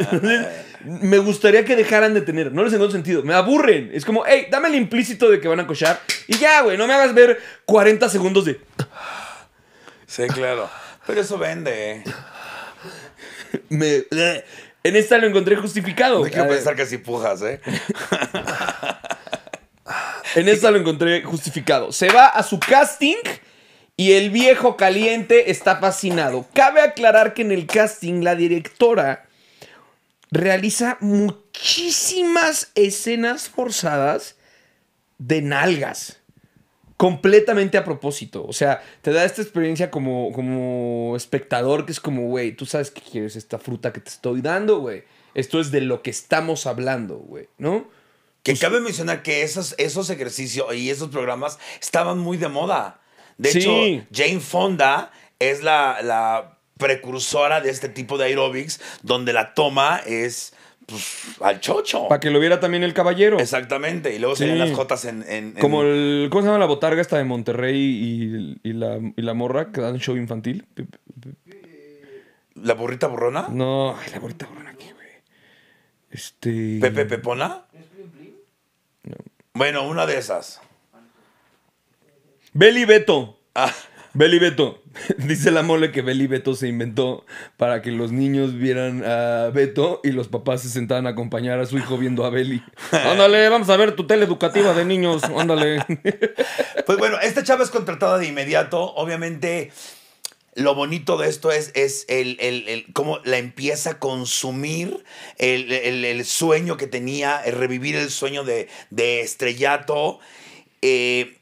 Entonces, me gustaría que dejaran de tener. No les encuentro sentido. Me aburren. Es como, hey, dame el implícito de que van a cochar. Y ya, güey, no me hagas ver 40 segundos de. Sí, claro. Pero eso vende. ¿eh? Me, en esta lo encontré justificado. No quiero pensar que así pujas, ¿eh? En esta lo encontré justificado. Se va a su casting y el viejo caliente está fascinado. Cabe aclarar que en el casting la directora realiza muchísimas escenas forzadas de nalgas. Completamente a propósito. O sea, te da esta experiencia como, como espectador que es como, güey, tú sabes que quieres esta fruta que te estoy dando, güey. Esto es de lo que estamos hablando, güey, ¿no? Que cabe mencionar que esos, esos ejercicios y esos programas estaban muy de moda. De Sí. hecho, Jane Fonda es la, la precursora de este tipo de aerobics, donde la toma es pues, al chocho. Para que lo viera también el caballero. Exactamente. Y luego Sí. salían las jotas en. en- en- Como el. ¿Cómo se llama la botarga esta de Monterrey y, y la, y la morra que dan show infantil? La burrita burrona. No, la bolita borrona aquí, güey. Este. Pepe Pepona. Bueno, una de esas. Beli Beto. Ah, Beli Beto. Dice la mole que Beli Beto se inventó para que los niños vieran a Beto y los papás se sentaran a acompañar a su hijo viendo a Beli. Ándale, vamos a ver tu tele educativa de niños. Ándale. Pues bueno, esta chava es contratada de inmediato. Obviamente, lo bonito de esto es, es el, el- el- cómo la empieza a consumir el, el- sueño que tenía, revivir el sueño de, de estrellato. eh,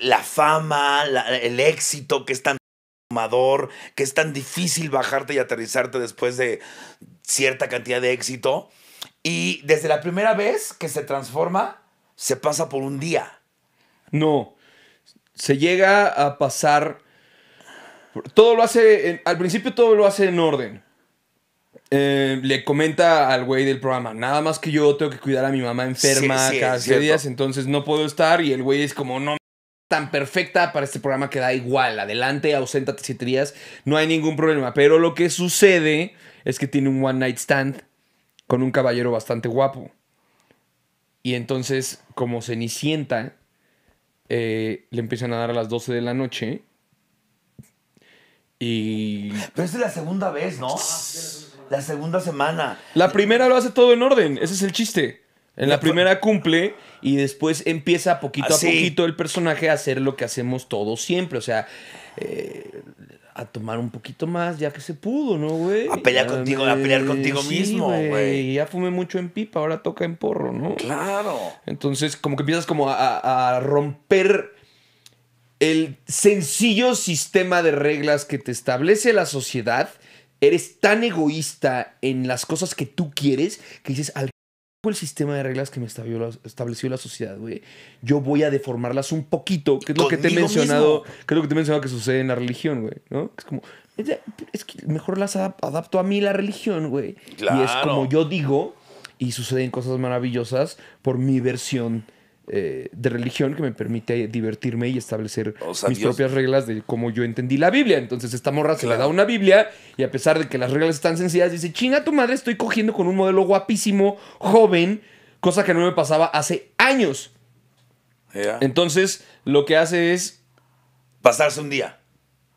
la fama, el éxito que es tan abrumador, que es tan difícil bajarte y aterrizarte después de cierta cantidad de éxito. Y desde la primera vez que se transforma, se pasa por un día. No. Se llega a pasar. Todo lo hace. en- al principio todo lo hace en orden. Eh, le comenta al güey del programa, nada más que yo tengo que cuidar a mi mamá enferma Sí, sí, cada es siete cierto. días, entonces no puedo estar. Y el güey es como, no, tan perfecta para este programa que da igual. Adelante, auséntate siete días, no hay ningún problema. Pero lo que sucede es que tiene un one night stand con un caballero bastante guapo. Y entonces, como Cenicienta, eh, le empiezan a dar a las 12 de la noche. Y Pero esta es la segunda vez, ¿no? La segunda semana. la primera lo hace todo en orden. Ese es el chiste. En la primera cumple y después empieza poquito a poquito el personaje a hacer lo que hacemos todos siempre. O sea, eh, a tomar un poquito más ya que se pudo, ¿no, güey? A pelear Ya contigo, a pelear contigo sí, mismo, güey. Ya fumé mucho en pipa, ahora toca en porro, ¿no? Claro. Entonces, como que empiezas como a romper el sencillo sistema de reglas que te establece la sociedad. Eres tan egoísta en las cosas que tú quieres que dices, al el sistema de reglas que me estableció la, sociedad, güey. Yo voy a deformarlas un poquito, que es lo que te he mencionado, mismo. que es lo que te he mencionado que sucede en la religión, güey, ¿no? Es como, es, que mejor las adap- adapto a mí la religión, güey. Y es como yo digo, y suceden cosas maravillosas por mi versión eh, de religión que me permite divertirme y establecer O sea, mis Dios- propias reglas de cómo yo entendí la Biblia. Entonces esta morra se le da una Biblia y a pesar de que las reglas están sencillas, dice, chinga tu madre, estoy cogiendo con un modelo guapísimo, joven, cosa que no me pasaba hace años. Entonces lo que hace es, Pasarse un día.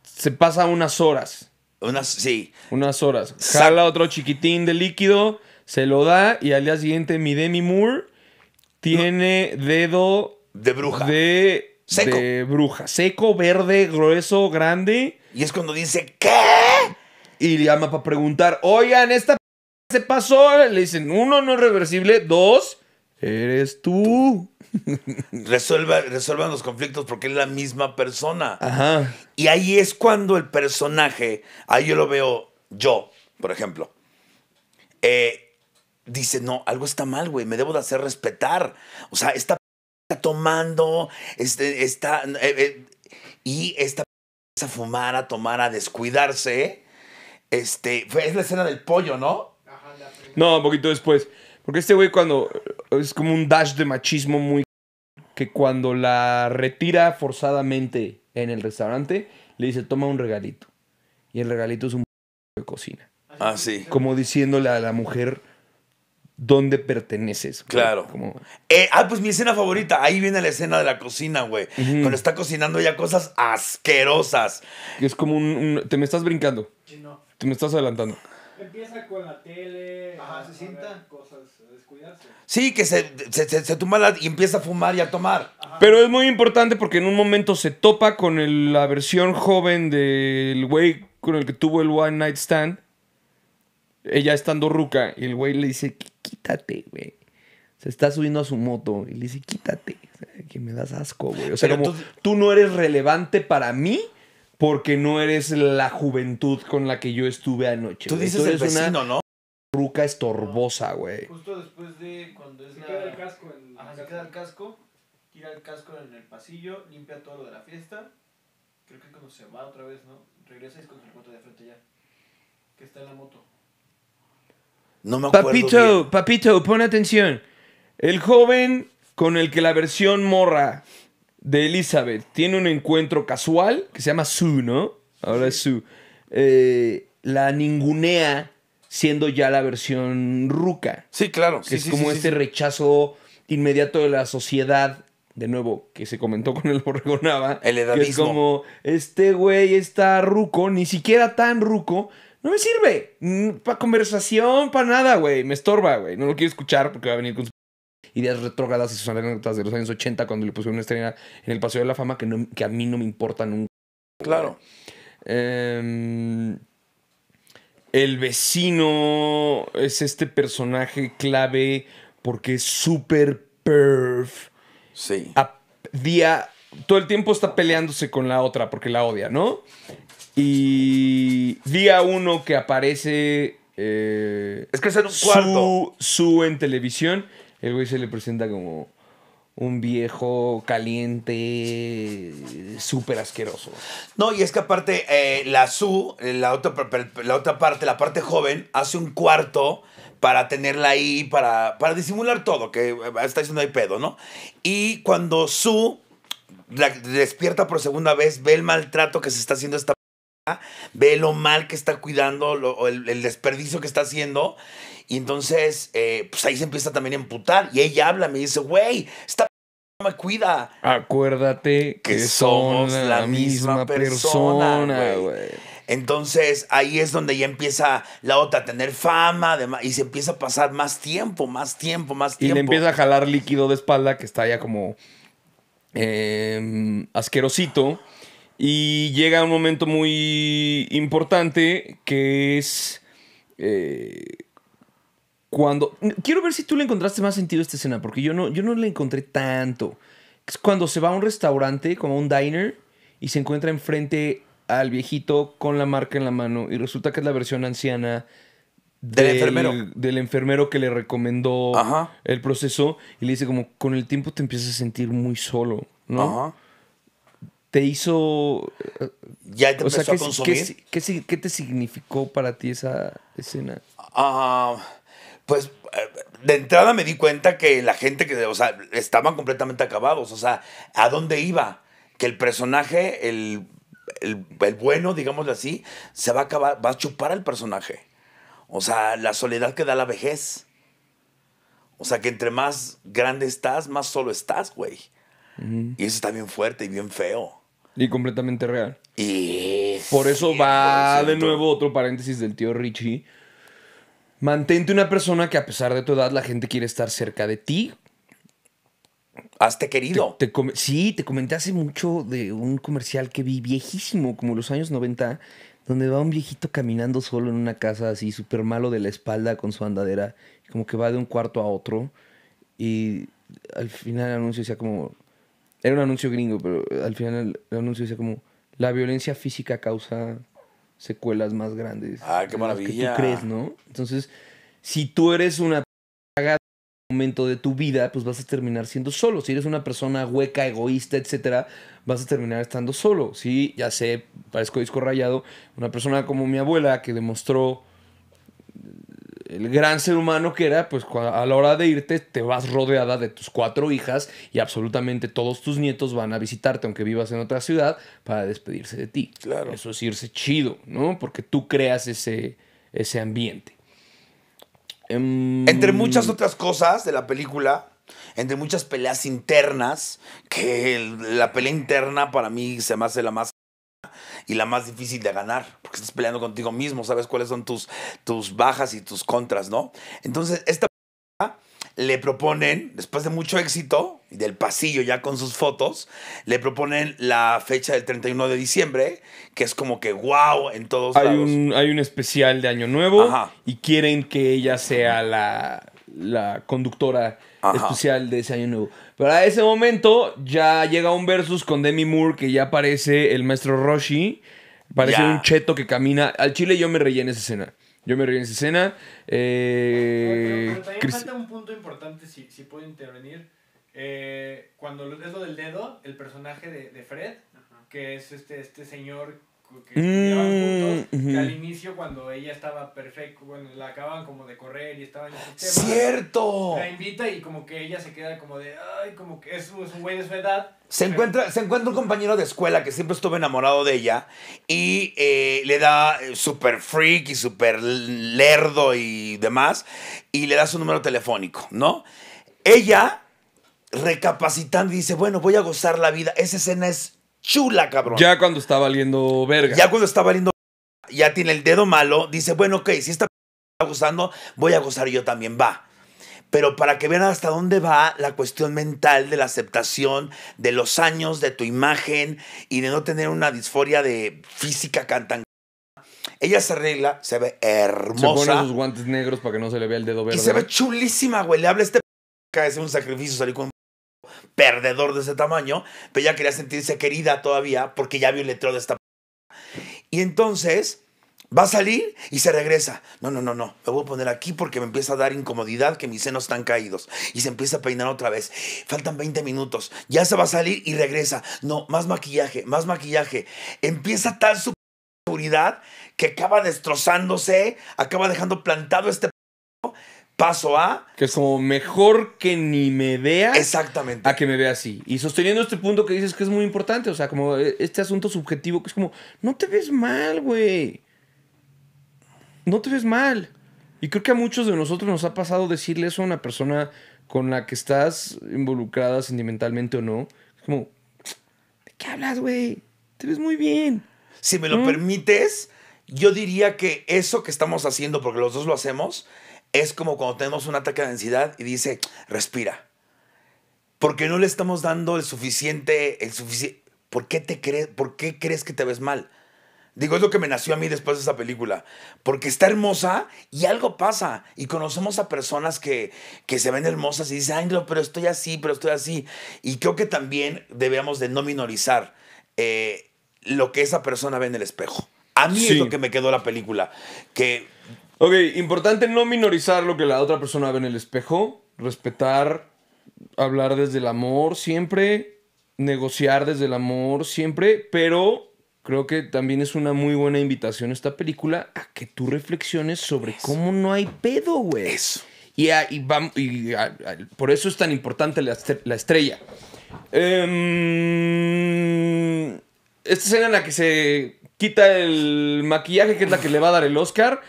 se pasa unas horas. Unas, sí. Unas horas. Jala otro chiquitín de líquido, se lo da y al día siguiente mi Demi Moore tiene dedo De bruja. de, Seco. de bruja. Seco, verde, grueso, grande. Y es cuando dice, ¿qué? Y llama para preguntar, oigan, esta p se pasó. Le dicen, uno, no es reversible. Dos, eres tú. Resuelva, resuelvan los conflictos porque es la misma persona. Ajá. Y ahí es cuando el personaje, ahí yo lo veo yo, por ejemplo, eh, dice, no, algo está mal, güey, me debo de hacer respetar. O sea, esta está tomando, este, está, eh, eh, y esta a fumar, a tomar, a descuidarse. Este, fue, es la escena del pollo, ¿no? Ajá, la primera. No, un poquito después. Porque este güey cuando... Es como un dash de machismo muy... Que cuando la retira forzadamente en el restaurante, le dice, toma un regalito. Y el regalito es un de cocina. Ah, sí. Como diciéndole a la mujer dónde perteneces. güey. Claro. Como, Eh, ah, pues mi escena favorita. Ahí viene la escena de la cocina, güey. Cuando está cocinando ya cosas asquerosas. es como un, un- Te me estás brincando. Sí, no. Te me estás adelantando. Empieza con la tele, Ajá, a se sienta. cosas, a descuidarse. Sí, que se, se, se- se tumba la- y empieza a fumar y a tomar. Pero es muy importante porque en un momento se topa con el- la versión joven del güey con el que tuvo el One Night Stand. Ella estando ruca. Y el güey le dice, "Qu- quítate, güey. Se está subiendo a su moto. Y le dice, quítate. O sea, que me das asco, güey. O sea, Pero como tú- tú no eres relevante para mí porque no eres la juventud con la que yo estuve anoche. Tú güey. dices el eres una vecino, ¿no? ruca estorbosa, güey. Justo después de cuando es Se la... queda el casco en Ajá, se queda el casco, tira el casco en el pasillo, limpia todo lo de la fiesta. Creo que cuando se va otra vez, ¿no? Regresa y es con el moto de frente ya. Que está en la moto. No me acuerdo Papito, bien. papito, pon atención. El joven con el que la versión morra de Elizabeth tiene un encuentro casual, que se llama Sue, ¿no? Ahora es Sue. Eh, la ningunea siendo ya la versión ruca. Sí, claro. Que Sí, es sí, como sí, este rechazo inmediato de la sociedad. De nuevo, que se comentó con el borregonaba. El Que es edadismo. como, este güey está ruco, ni siquiera tan ruco. No me sirve. Para conversación, para nada, güey. Me estorba, güey. No lo quiero escuchar porque va a venir con sus ideas retrógradas y sus anécdotas de los años 80 cuando le pusieron una estrella en el Paseo de la Fama que, no- que a mí no me importa nunca. Claro. Em, el vecino es este personaje clave porque es súper perf. Sí. A- día, todo el tiempo está peleándose con la otra porque la odia, ¿no? Y día uno que aparece eh, Es que es en un cuarto. su, su en televisión, el güey se le presenta como un viejo caliente, súper asqueroso. No, y es que aparte, eh, la Su, eh, la otra, la otra parte, la parte joven, hace un cuarto para tenerla ahí, para, para disimular todo, que está diciendo ahí pedo, ¿no? Y cuando Su la- despierta por segunda vez, ve el maltrato que se está haciendo esta ve lo mal que está cuidando, lo- el, el desperdicio que está haciendo. Y entonces, eh, pues ahí se empieza también a emputar. Y ella habla, me dice, güey, esta me cuida. Acuérdate que, Que somos la, misma misma persona, güey. Entonces ahí es donde ya empieza la otra a tener fama además, y se empieza a pasar más tiempo, más tiempo, más Y tiempo. le empieza a jalar líquido de espalda que está ya como eh, asquerosito. Y llega un momento muy importante que es eh, cuando... Quiero ver si tú le encontraste más sentido a esta escena, porque yo no, yo no le encontré tanto. Es cuando se va a un restaurante, como a un diner, y se encuentra enfrente al viejito con la marca en la mano, y resulta que es la versión anciana Del enfermero. Del enfermero que le recomendó Ajá. el proceso, y le dice como, con el tiempo te empiezas a sentir muy solo, ¿no? Ajá. Te hizo... eh, Ya te o sea, empezó ¿qué, a consumir. qué qué te significó para ti esa escena? Ah, pues eh, de entrada me di cuenta que la gente que, o sea, estaban completamente acabados. O sea, ¿a dónde iba? Que el personaje, el, el, el bueno, digámoslo así, se va a acabar, va a chupar al personaje. O sea, la soledad que da la vejez. O sea, que entre más grande estás, más solo estás, güey. Y eso está bien fuerte y bien feo. Y completamente real. Y... Por eso va de 100%. nuevo otro paréntesis del tío Richie. Mantente una persona que a pesar de tu edad la gente quiere estar cerca de ti. Hazte Te- querido. te sí, te comenté hace mucho de un comercial que vi viejísimo, como los años 90, donde va un viejito caminando solo en una casa así súper malo de la espalda con su andadera, como que va de un cuarto a otro y al final el anuncio decía como, era un anuncio gringo, pero al final el, el anuncio decía como, la violencia física causa secuelas más grandes. Ah, qué las que maravilla. tú crees, ¿no? Entonces, si tú eres una momento de tu vida, pues vas a terminar siendo solo. Si eres una persona hueca, egoísta, etcétera, vas a terminar estando solo. Sí, ya sé, parezco disco rayado. Una persona como mi abuela que demostró el gran ser humano que era, pues a la hora de irte te vas rodeada de tus cuatro hijas y absolutamente todos tus nietos van a visitarte, aunque vivas en otra ciudad, para despedirse de ti. Claro. Eso es irse chido, ¿no? Porque tú creas ese, ese ambiente. Em, Entre muchas otras cosas de la película, entre muchas peleas internas, que la pelea interna para mí se me hace la más y la más difícil de ganar, porque estás peleando contigo mismo, sabes cuáles son tus, tus bajas y tus contras, ¿no? Entonces, esta le proponen, después de mucho éxito, del pasillo ya con sus fotos, le proponen la fecha del 31 de diciembre, que es como que wow en todos Hay lados. un, hay un especial de Año Nuevo Ajá. y quieren que ella sea la, la conductora Ajá. especial de ese Año Nuevo. Pero a ese momento ya llega un versus con Demi Moore que ya aparece el maestro Roshi. Parece Ya. un cheto que camina. Al chile yo me reí en esa escena. Yo me reí en esa escena. Eh, Pero, pero también Chris- falta un punto importante, si, si puedo intervenir. Eh, cuando es lo del dedo, el personaje de, de Fred, que es este, este señor que Mm, juntos, que al inicio cuando ella estaba perfecta, bueno, la acaban como de correr y estaba en ese tema. ¡Cierto! La invita y como que ella se queda como de, ay, como que es, es un güey de su edad. Se pero- encuentra, se encuentra un compañero de escuela que siempre estuvo enamorado de ella y eh, le da eh, super freak y super lerdo y demás y le da su número telefónico, ¿no? Ella, recapacitando, dice, bueno, voy a gozar la vida. Esa escena es chula, cabrón. ya cuando está valiendo verga. Ya cuando está valiendo, ya tiene el dedo malo, dice, bueno, ok, si esta está gozando, voy a gozar yo también, va. Pero para que vean hasta dónde va la cuestión mental de la aceptación de los años, de tu imagen y de no tener una disforia de física cantan. Ella se arregla, se ve Se pone hermosa sus guantes negros para que no se le vea el dedo y verde. se ve chulísima, güey. Le habla este que hace un sacrificio, salir con un perdedor de ese tamaño, pero ella quería sentirse querida todavía porque ya vio el letrero de esta y entonces va a salir y se regresa. No, no, no, no. Me voy a poner aquí porque me empieza a dar incomodidad que mis senos están caídos. Y se empieza a peinar otra vez. Faltan 20 minutos. Ya se va a salir y regresa. No, más maquillaje, más maquillaje. Empieza tal su seguridad que acaba destrozándose, acaba dejando plantado este paso a. Que es como mejor que ni me vea. Exactamente. a que me vea así. Y sosteniendo este punto que dices que es muy importante, o sea, como eh, este asunto subjetivo que es como, no te ves mal, güey. No te ves mal. Y creo que a muchos de nosotros nos ha pasado decirle eso a una persona con la que estás involucrada sentimentalmente o no. Es como, ¿de qué hablas, güey? Te ves muy bien. Si me lo permites, yo diría que eso que estamos haciendo, porque los dos lo hacemos, es como cuando tenemos un ataque de ansiedad y dice, respira. Porque no le estamos dando el suficiente, el suficiente. ¿Por qué te crees, por qué crees que te ves mal? Digo, es lo que me nació a mí después de esa película. Porque está hermosa y algo pasa. Y conocemos a personas que, que se ven hermosas y dicen, ay, no, pero estoy así, pero estoy así. Y creo que también debemos de no minorizar eh, lo que esa persona ve en el espejo. A mí Sí. es lo que me quedó la película. Que Ok, importante no minorizar lo que la otra persona ve en el espejo, respetar, hablar desde el amor siempre, negociar desde el amor siempre, pero creo que también es una muy buena invitación esta película a que tú reflexiones sobre cómo no hay pedo, güey. Eso. Y, a- y vam- y a- a- por eso es tan importante la, la estrella. Em, esta escena en la que se quita el maquillaje, que es la que le va a dar el Oscar,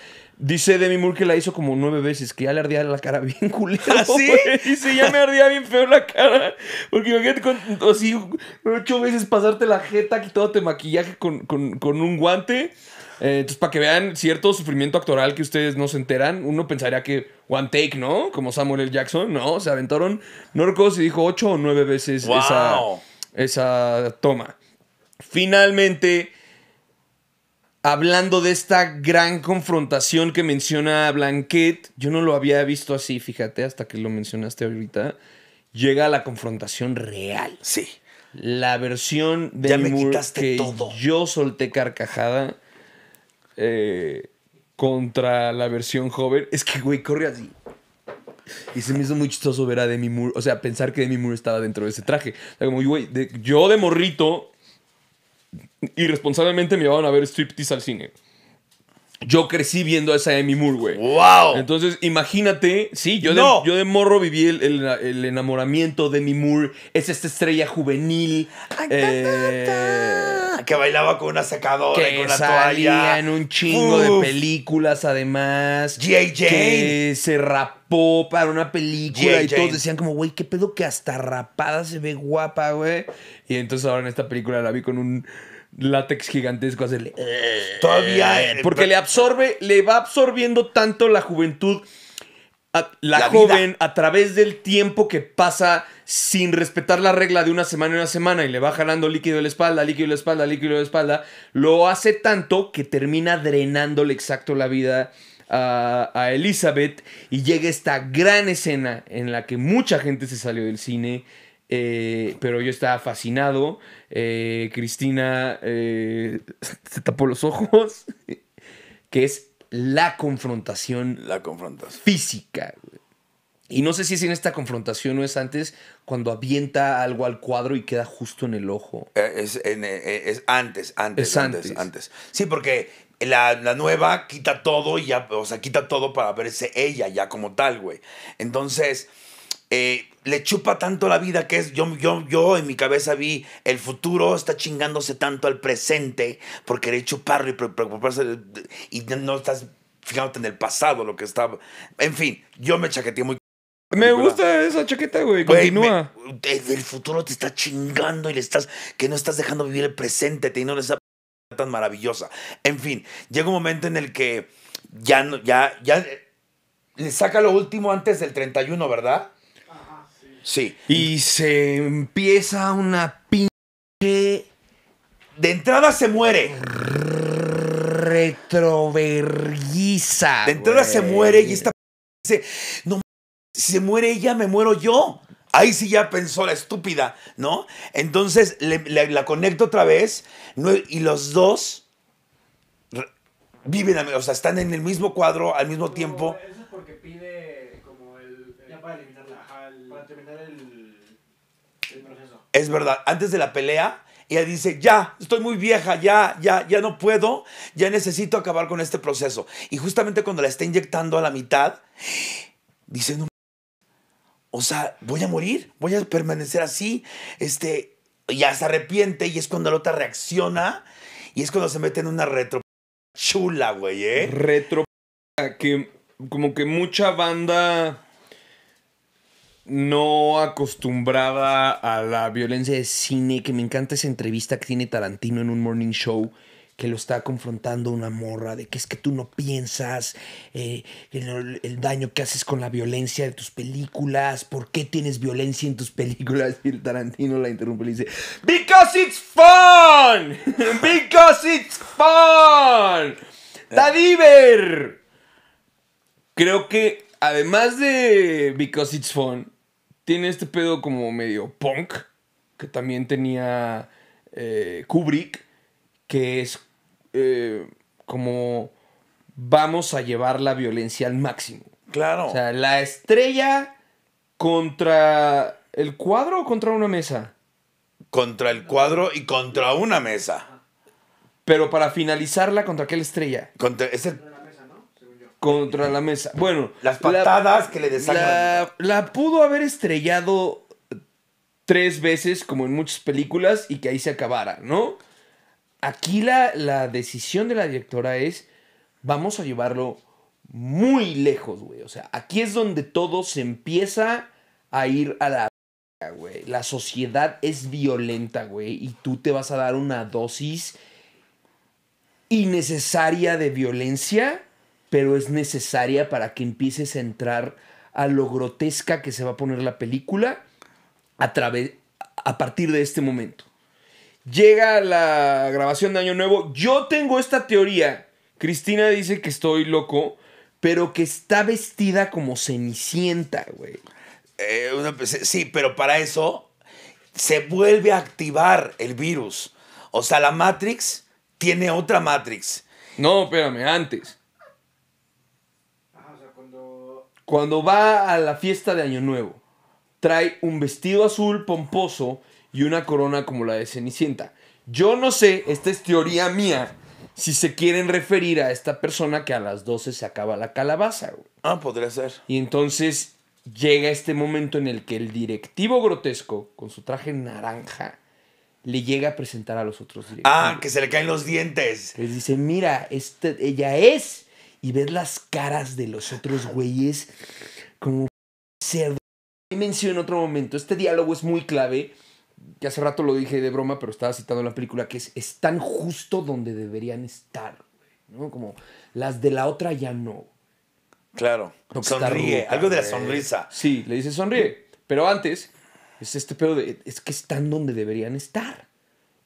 dice Demi Moore que la hizo como nueve veces, que ya le ardía la cara bien culero. ¿Ah, sí? güey. Dice, ya me ardía bien feo la cara. Porque imagínate con, así, ocho veces pasarte la jeta quitándote maquillaje con, con- con un guante. Eh, entonces, para que vean cierto sufrimiento actoral que ustedes no se enteran, uno pensaría que one take, ¿no? Como Samuel L. Jackson, ¿no? Se aventaron, no recuerdo si dijo ocho o nueve veces Wow. esa, esa toma. Finalmente, hablando de esta gran confrontación que menciona Blanquet, yo no lo había visto así, fíjate, hasta que lo mencionaste ahorita. Llega la confrontación real. sí. La versión de Ya me quitaste que todo. yo solté carcajada eh, contra la versión joven. Es que, güey, corre así. Y se me hizo muy chistoso ver a Demi Moore. O sea, pensar que Demi Moore estaba dentro de ese traje. O sea, como, güey, de- yo de morrito, irresponsablemente me llevaban a ver striptease al cine. Yo crecí viendo a esa Demi Moore, güey. ¡Wow! Entonces, imagínate, sí, yo, No. de, yo de morro viví el, el- el enamoramiento de Demi Moore. Es esta estrella juvenil. eh, que bailaba con una secadora y que con una salía toalla. en un chingo de películas, además. Jane. Que se rapó para una película y todos decían como, güey, qué pedo que hasta rapada se ve guapa, güey. Y entonces ahora en esta película la vi con un látex gigantesco hacerle... Todavía. eh, Porque le absorbe, le va absorbiendo tanto la juventud, a- la, La joven, vida. a través del tiempo que pasa sin respetar la regla de una semana en una semana y le va jalando líquido de la espalda, líquido de la espalda, líquido de la espalda, lo hace tanto que termina drenándole exacto la vida a, a Elizabeth y llega esta gran escena en la que mucha gente se salió del cine. Eh, pero yo estaba fascinado. Eh, Cristina eh, se tapó los ojos. que es la confrontación La confrontas. física. Y no sé si es en esta confrontación o es antes cuando avienta algo al cuadro y queda justo en el ojo. Es, en, es antes, antes, Es antes, antes. antes. Sí, porque la, la nueva quita todo y ya, o sea, quita todo para verse ella ya como tal, güey. Entonces, eh, le chupa tanto la vida que es, yo, yo, yo en mi cabeza vi el futuro está chingándose tanto al presente por querer chuparlo y pre- preocuparse y no estás fijándote en el pasado, lo que estaba. En fin, yo me chaqueteé muy Me gusta esa chaqueta, güey. Continúa. me- el, futuro te está chingando y le estás que no estás dejando vivir el presente, teniendo esa tan maravillosa. En fin, llega un momento en el que ya no, ya, ya eh, le saca lo último antes del 31, ¿verdad? Sí. Y se empieza una pinche De entrada se muere. retroverguiza. De entrada se muere y esta p- dice, no, m- si se muere ella, me muero yo. Ahí sí ya pensó la estúpida, ¿no? Entonces le- le- la conecto otra vez no- y los dos viven, o sea, están en el mismo cuadro al mismo tiempo. Eso es porque pide como el. el- Ya para eliminarla. Ajá, el- Para terminar el, el proceso. Es verdad, antes de la pelea, ella dice, ya, estoy muy vieja, ya, ya, ya no puedo, ya necesito acabar con este proceso. Y justamente cuando la está inyectando a la mitad, dice, no, o sea, voy a morir, voy a permanecer así, este, ya se arrepiente y es cuando la otra reacciona y es cuando se mete en una retro chula, güey, ¿eh? retro que como que mucha banda no acostumbrada a la violencia de cine, que me encanta esa entrevista que tiene Tarantino en un morning show, que lo está confrontando una morra, de que es que tú no piensas eh, el daño que haces con la violencia de tus películas, por qué tienes violencia en tus películas. Y el Tarantino la interrumpe y le dice, Because it's fun! Because it's fun! ¡Tadiver! Creo que además de Because It's Fun, tiene este pedo como medio punk, que también tenía eh, Kubrick, que es eh, como vamos a llevar la violencia al máximo. Claro. O sea, la estrella contra el cuadro o contra una mesa. contra el cuadro y contra una mesa. Pero para finalizarla, ¿contra qué la estrella? Contra, es el- Contra la mesa. Bueno, las la- patadas que le desangran. La, la pudo haber estrellado tres veces, como en muchas películas, y que ahí se acabara, ¿no? Aquí la, la decisión de la directora es, vamos a llevarlo muy lejos, güey. O sea, aquí es donde todo se empieza a ir a la... güey. La sociedad es violenta, güey, y tú te vas a dar una dosis innecesaria de violencia, pero es necesaria para que empieces a entrar a lo grotesca que se va a poner la película a través a partir de este momento. Llega la grabación de Año Nuevo. Yo tengo esta teoría. Cristina dice que estoy loco, pero que está vestida como cenicienta, güey. Eh, sí, pero para eso se vuelve a activar el virus. O sea, la Matrix tiene otra Matrix. No, espérame, antes. Ajá, o sea, cuando. Va a la fiesta de Año Nuevo, trae un vestido azul pomposo y una corona como la de Cenicienta. Yo no sé, esta es teoría mía, si se quieren referir a esta persona que a las 12 se acaba la calabaza. güey. Ah, podría ser. Y entonces llega este momento en el que el directivo grotesco, con su traje naranja, le llega a presentar a los otros directivos. Ah, que se le caen los dientes. Les dice, mira, este, ella es. Y ves las caras de los otros güeyes como cerdo. Y menciono en otro momento, este diálogo es muy clave, que hace rato lo dije de broma, pero estaba citando la película, que es, están justo donde deberían estar, güey, ¿no? Como las de la otra ya no. Claro. Sonríe. ruca, Algo de la sonrisa. Sí, le dice sonríe. Pero antes, es este pedo de. Es que están donde deberían estar.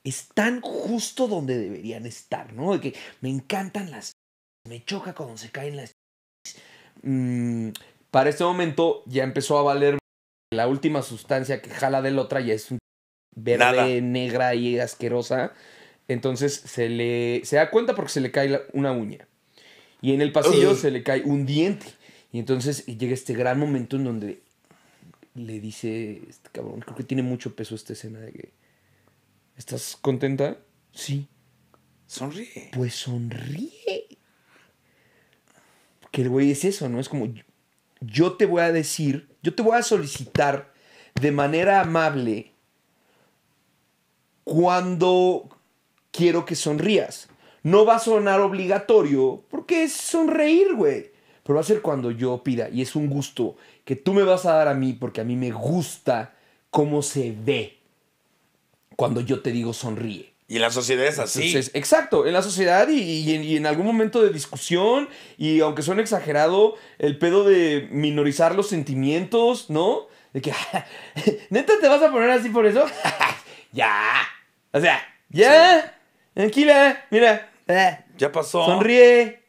Están justo donde deberían estar, ¿no? De que me encantan las. Me choca cuando se caen las. Mm, para este momento ya empezó a valer la última sustancia que jala del otra, ya es un verde, Nada. negra y asquerosa. Entonces se le. Se da cuenta porque se le cae la- una uña. Y en el pasillo se le cae un diente. Y entonces llega este gran momento en donde le dice, este cabrón, creo que tiene mucho peso esta escena de que, ¿estás contenta? Sí. Sonríe. Pues sonríe. Que el güey es eso, ¿no? Es como, yo te voy a decir, yo te voy a solicitar de manera amable cuando quiero que sonrías. No va a sonar obligatorio porque es sonreír, güey. Pero va a ser cuando yo pida. Y es un gusto que tú me vas a dar a mí porque a mí me gusta cómo se ve cuando yo te digo sonríe. Y en la sociedad es así. Entonces, exacto, en la sociedad y, y en, y en algún momento de discusión, y aunque suene exagerado, el pedo de minorizar los sentimientos, ¿no? De que, ¿neta te vas a poner así por eso? ya. O sea, ya. Tranquila, mira. ya pasó. Sonríe.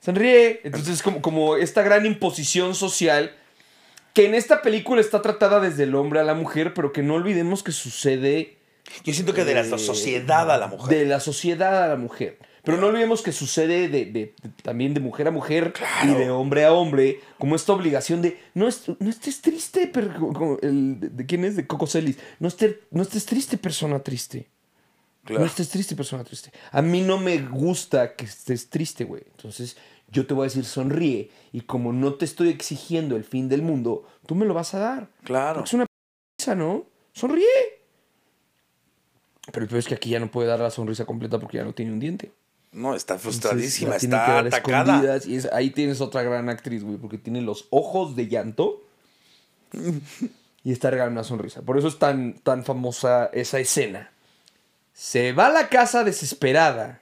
Sonríe. Entonces, como, como esta gran imposición social que en esta película está tratada desde el hombre a la mujer, pero que no olvidemos que sucede Yo siento que de la eh, sociedad a la mujer. de la sociedad a la mujer. Pero no olvidemos que sucede de, de- de- también de mujer a mujer Claro. y de hombre a hombre, como esta obligación de no, es- no estés triste, pero el, de, quién es? De Coco Celis. No, estés- no estés triste, persona triste. Claro. No estés triste, persona triste. A mí no me gusta que estés triste, güey. Entonces, yo te voy a decir sonríe. Y como no te estoy exigiendo el fin del mundo, tú me lo vas a dar. Claro. Porque es una sonrisa, ¿no? Sonríe. Pero el peor es que aquí ya no puede dar la sonrisa completa porque ya no tiene un diente. No, está frustradísima, está atacada. Y es- ahí tienes otra gran actriz, güey, porque tiene los ojos de llanto y está regalando una sonrisa. Por eso es tan, tan famosa esa escena. Se va a la casa desesperada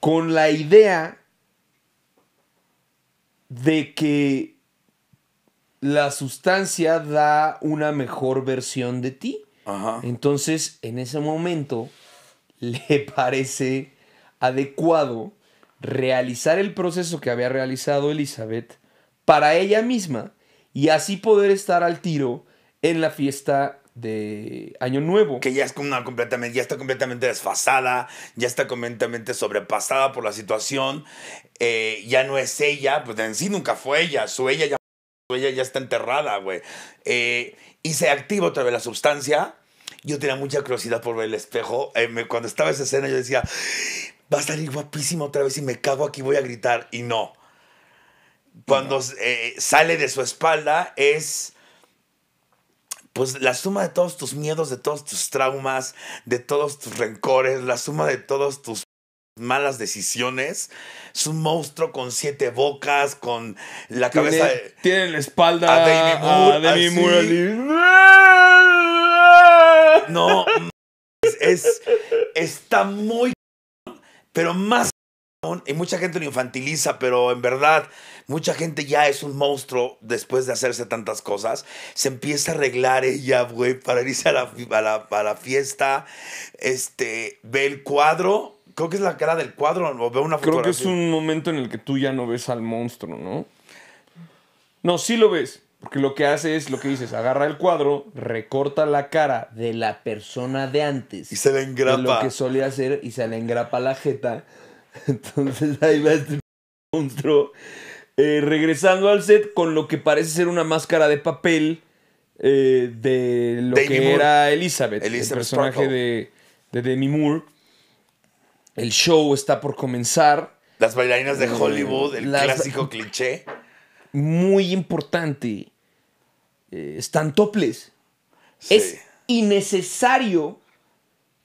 con la idea de que la sustancia da una mejor versión de ti. Ajá. Entonces, en ese momento, le parece adecuado realizar el proceso que había realizado Elizabeth para ella misma y así poder estar al tiro en la fiesta de Año Nuevo. Que ya, es como una completamente, ya está completamente desfasada, ya está completamente sobrepasada por la situación. eh, ya no es ella, pues en sí nunca fue ella. Su ella ya, su ella ya está enterrada, güey. Eh, y se activa otra vez la sustancia. Yo tenía mucha curiosidad por ver el espejo. Eh, me- cuando estaba esa escena, yo decía, va a salir guapísima otra vez y me cago aquí, voy a gritar. Y no. Cuando eh, sale de su espalda es pues la suma de todos tus miedos, de todos tus traumas, de todos tus rencores, la suma de todos tus malas decisiones. Es un monstruo con siete bocas, con la cabeza... tiene, de- tiene en la espalda a Moore, a. Moore. No, es, es- está muy... Pero más... Y mucha gente lo infantiliza, pero en verdad mucha gente ya es un monstruo después de hacerse tantas cosas. Se empieza a arreglar ella, güey, para irse a la, a la, a la fiesta. Este, ve el cuadro. Creo que es la cara del cuadro. O ve una Creo que es un momento en el que tú ya no ves al monstruo, ¿no? No, sí lo ves. Porque lo que hace es lo que dices, agarra el cuadro, recorta la cara de la persona de antes. Y se le de lo engrapa. que solía hacer y se le engrapa la jeta. Entonces ahí va este monstruo eh, regresando al set con lo que parece ser una máscara de papel eh, de lo Demi que Moore. era Elizabeth, el Elizabeth personaje Sparkle. de, de Demi Moore. El show está por comenzar. Las bailarinas de Hollywood, el Las- clásico cliché. Muy importante. eh, están toples. Sí. Es innecesario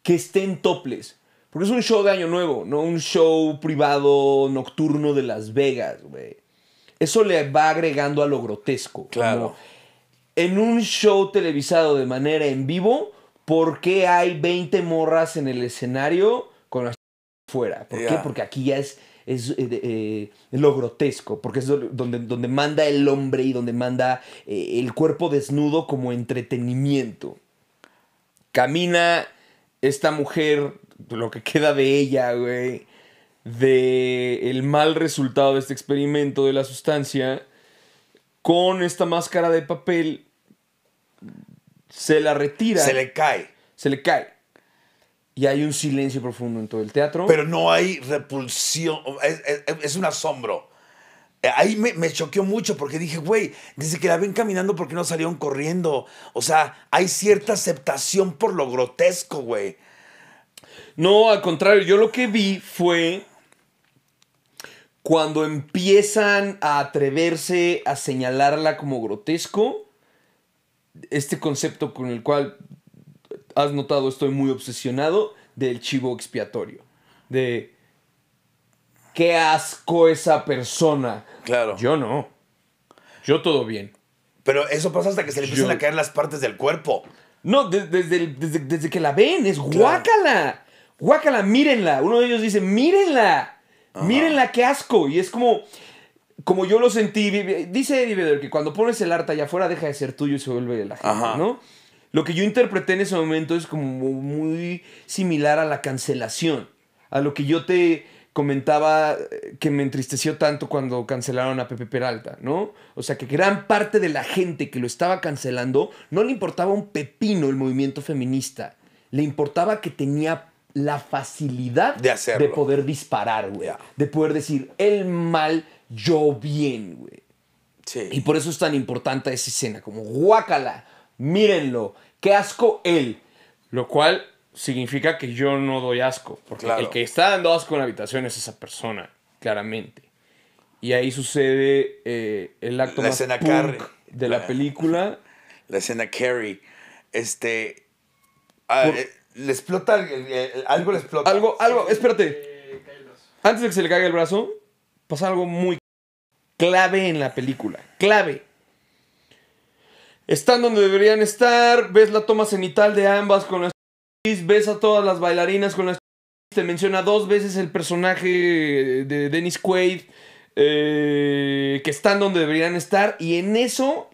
que estén toples. Porque es un show de Año Nuevo, no un show privado nocturno de Las Vegas, güey. Eso le va agregando a lo grotesco. Claro. Como en un show televisado de manera en vivo, ¿por qué hay 20 morras en el escenario con las fuera? ¿Por qué? Porque aquí ya es, es eh, eh, lo grotesco, porque es do- donde, donde manda el hombre y donde manda eh, el cuerpo desnudo como entretenimiento. Camina esta mujer, lo que queda de ella, güey, de el mal resultado de este experimento de la sustancia, con esta máscara de papel, se la retira, Se le cae. se le cae. Y hay un silencio profundo en todo el teatro. Pero no hay repulsión. Es, es- es un asombro. Eh, Ahí me, me choqueó mucho porque dije, güey, desde que la ven caminando, ¿por qué no salieron corriendo? O sea, hay cierta aceptación por lo grotesco, güey. No, al contrario, yo lo que vi fue cuando empiezan a atreverse a señalarla como grotesco, este concepto con el cual has notado estoy muy obsesionado del chivo expiatorio. De qué asco esa persona. Claro. Yo no. Yo todo bien. Pero eso pasa hasta que se le empiezan Yo- a caer las partes del cuerpo. No, de- desde, desde, desde que la ven, es guácala. Guácala, mírenla. Uno de ellos dice, mírenla. Mírenla, qué asco. Y es como, como yo lo sentí. Dice Eddie Vedder que cuando pones el arte allá afuera deja de ser tuyo y se vuelve de la gente, Ajá. ¿no? Lo que yo interpreté en ese momento es como muy similar a la cancelación. A lo que yo te comentaba eh, que me entristeció tanto cuando cancelaron a Pepe Peralta, ¿no? O sea, que gran parte de la gente que lo estaba cancelando no le importaba un pepino el movimiento feminista. Le importaba que tenía la facilidad De hacerlo. poder disparar, güey. De poder decir, el mal, yo bien, güey. Sí. Y por eso es tan importante esa escena, como guácala, mírenlo, qué asco él. Lo cual significa que yo no doy asco, porque Claro. el que está dando asco en la habitación es esa persona, claramente. Y ahí sucede eh, el acto La más escena punk Carrie. de la La- película. La escena Carrie. Este. ah, Por- eh, le explota. el- el- algo le explota. Algo, algo, espérate, antes de que se le caiga el brazo, pasa algo muy clave en la película. Clave. Están donde deberían estar, ves la toma cenital de ambas con las ves a todas las bailarinas con las te menciona dos veces el personaje de Dennis Quaid, eh, que están donde deberían estar, y en eso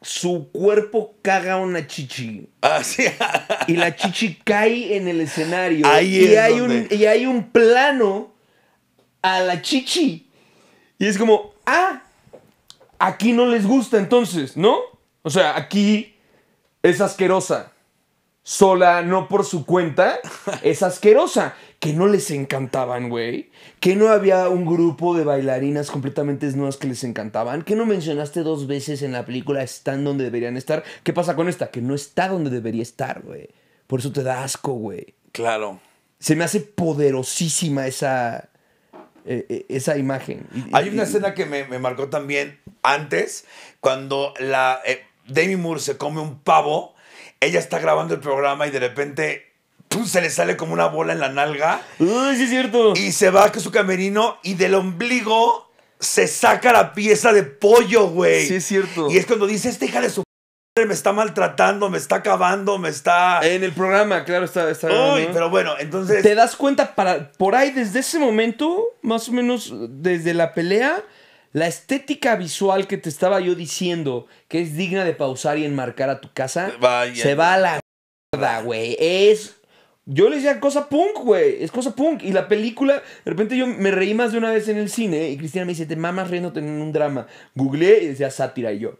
su cuerpo caga una chichi. Ah, sí. Y la chichi cae en el escenario. Ahí y, es hay donde- un, y hay un plano a la chichi. Y es como, ah, aquí no les gusta entonces, ¿no? O sea, aquí es asquerosa. Sola, no por su cuenta, es asquerosa. Que no les encantaban, güey. Que no había un grupo de bailarinas completamente desnudas que les encantaban. Que no mencionaste dos veces en la película están donde deberían estar. ¿Qué pasa con esta? Que no está donde debería estar, güey. Por eso te da asco, güey. Claro. Se me hace poderosísima esa, eh, eh, esa imagen. Hay una escena que me, me marcó también antes, cuando la eh, Demi Moore se come un pavo, ella está grabando el programa y de repente ¡pum! se le sale como una bola en la nalga Uy, sí es cierto. y se va a su camerino y del ombligo se saca la pieza de pollo, güey. Sí es cierto. Y es cuando dice, esta hija de su madre me está maltratando, me está acabando, me está... En el programa, claro, está... está Uy, ¿no? pero bueno, entonces... Te das cuenta, para, por ahí, desde ese momento, más o menos desde la pelea, la estética visual que te estaba yo diciendo, que es digna de pausar y enmarcar a tu casa, Vaya. se va a la mierda, güey. Es. Yo le decía cosa punk, güey. Es cosa punk. Y la película, de repente yo me reí más de una vez en el cine y Cristina me dice, te mamas riéndote en un drama. Googleé y decía sátira y yo.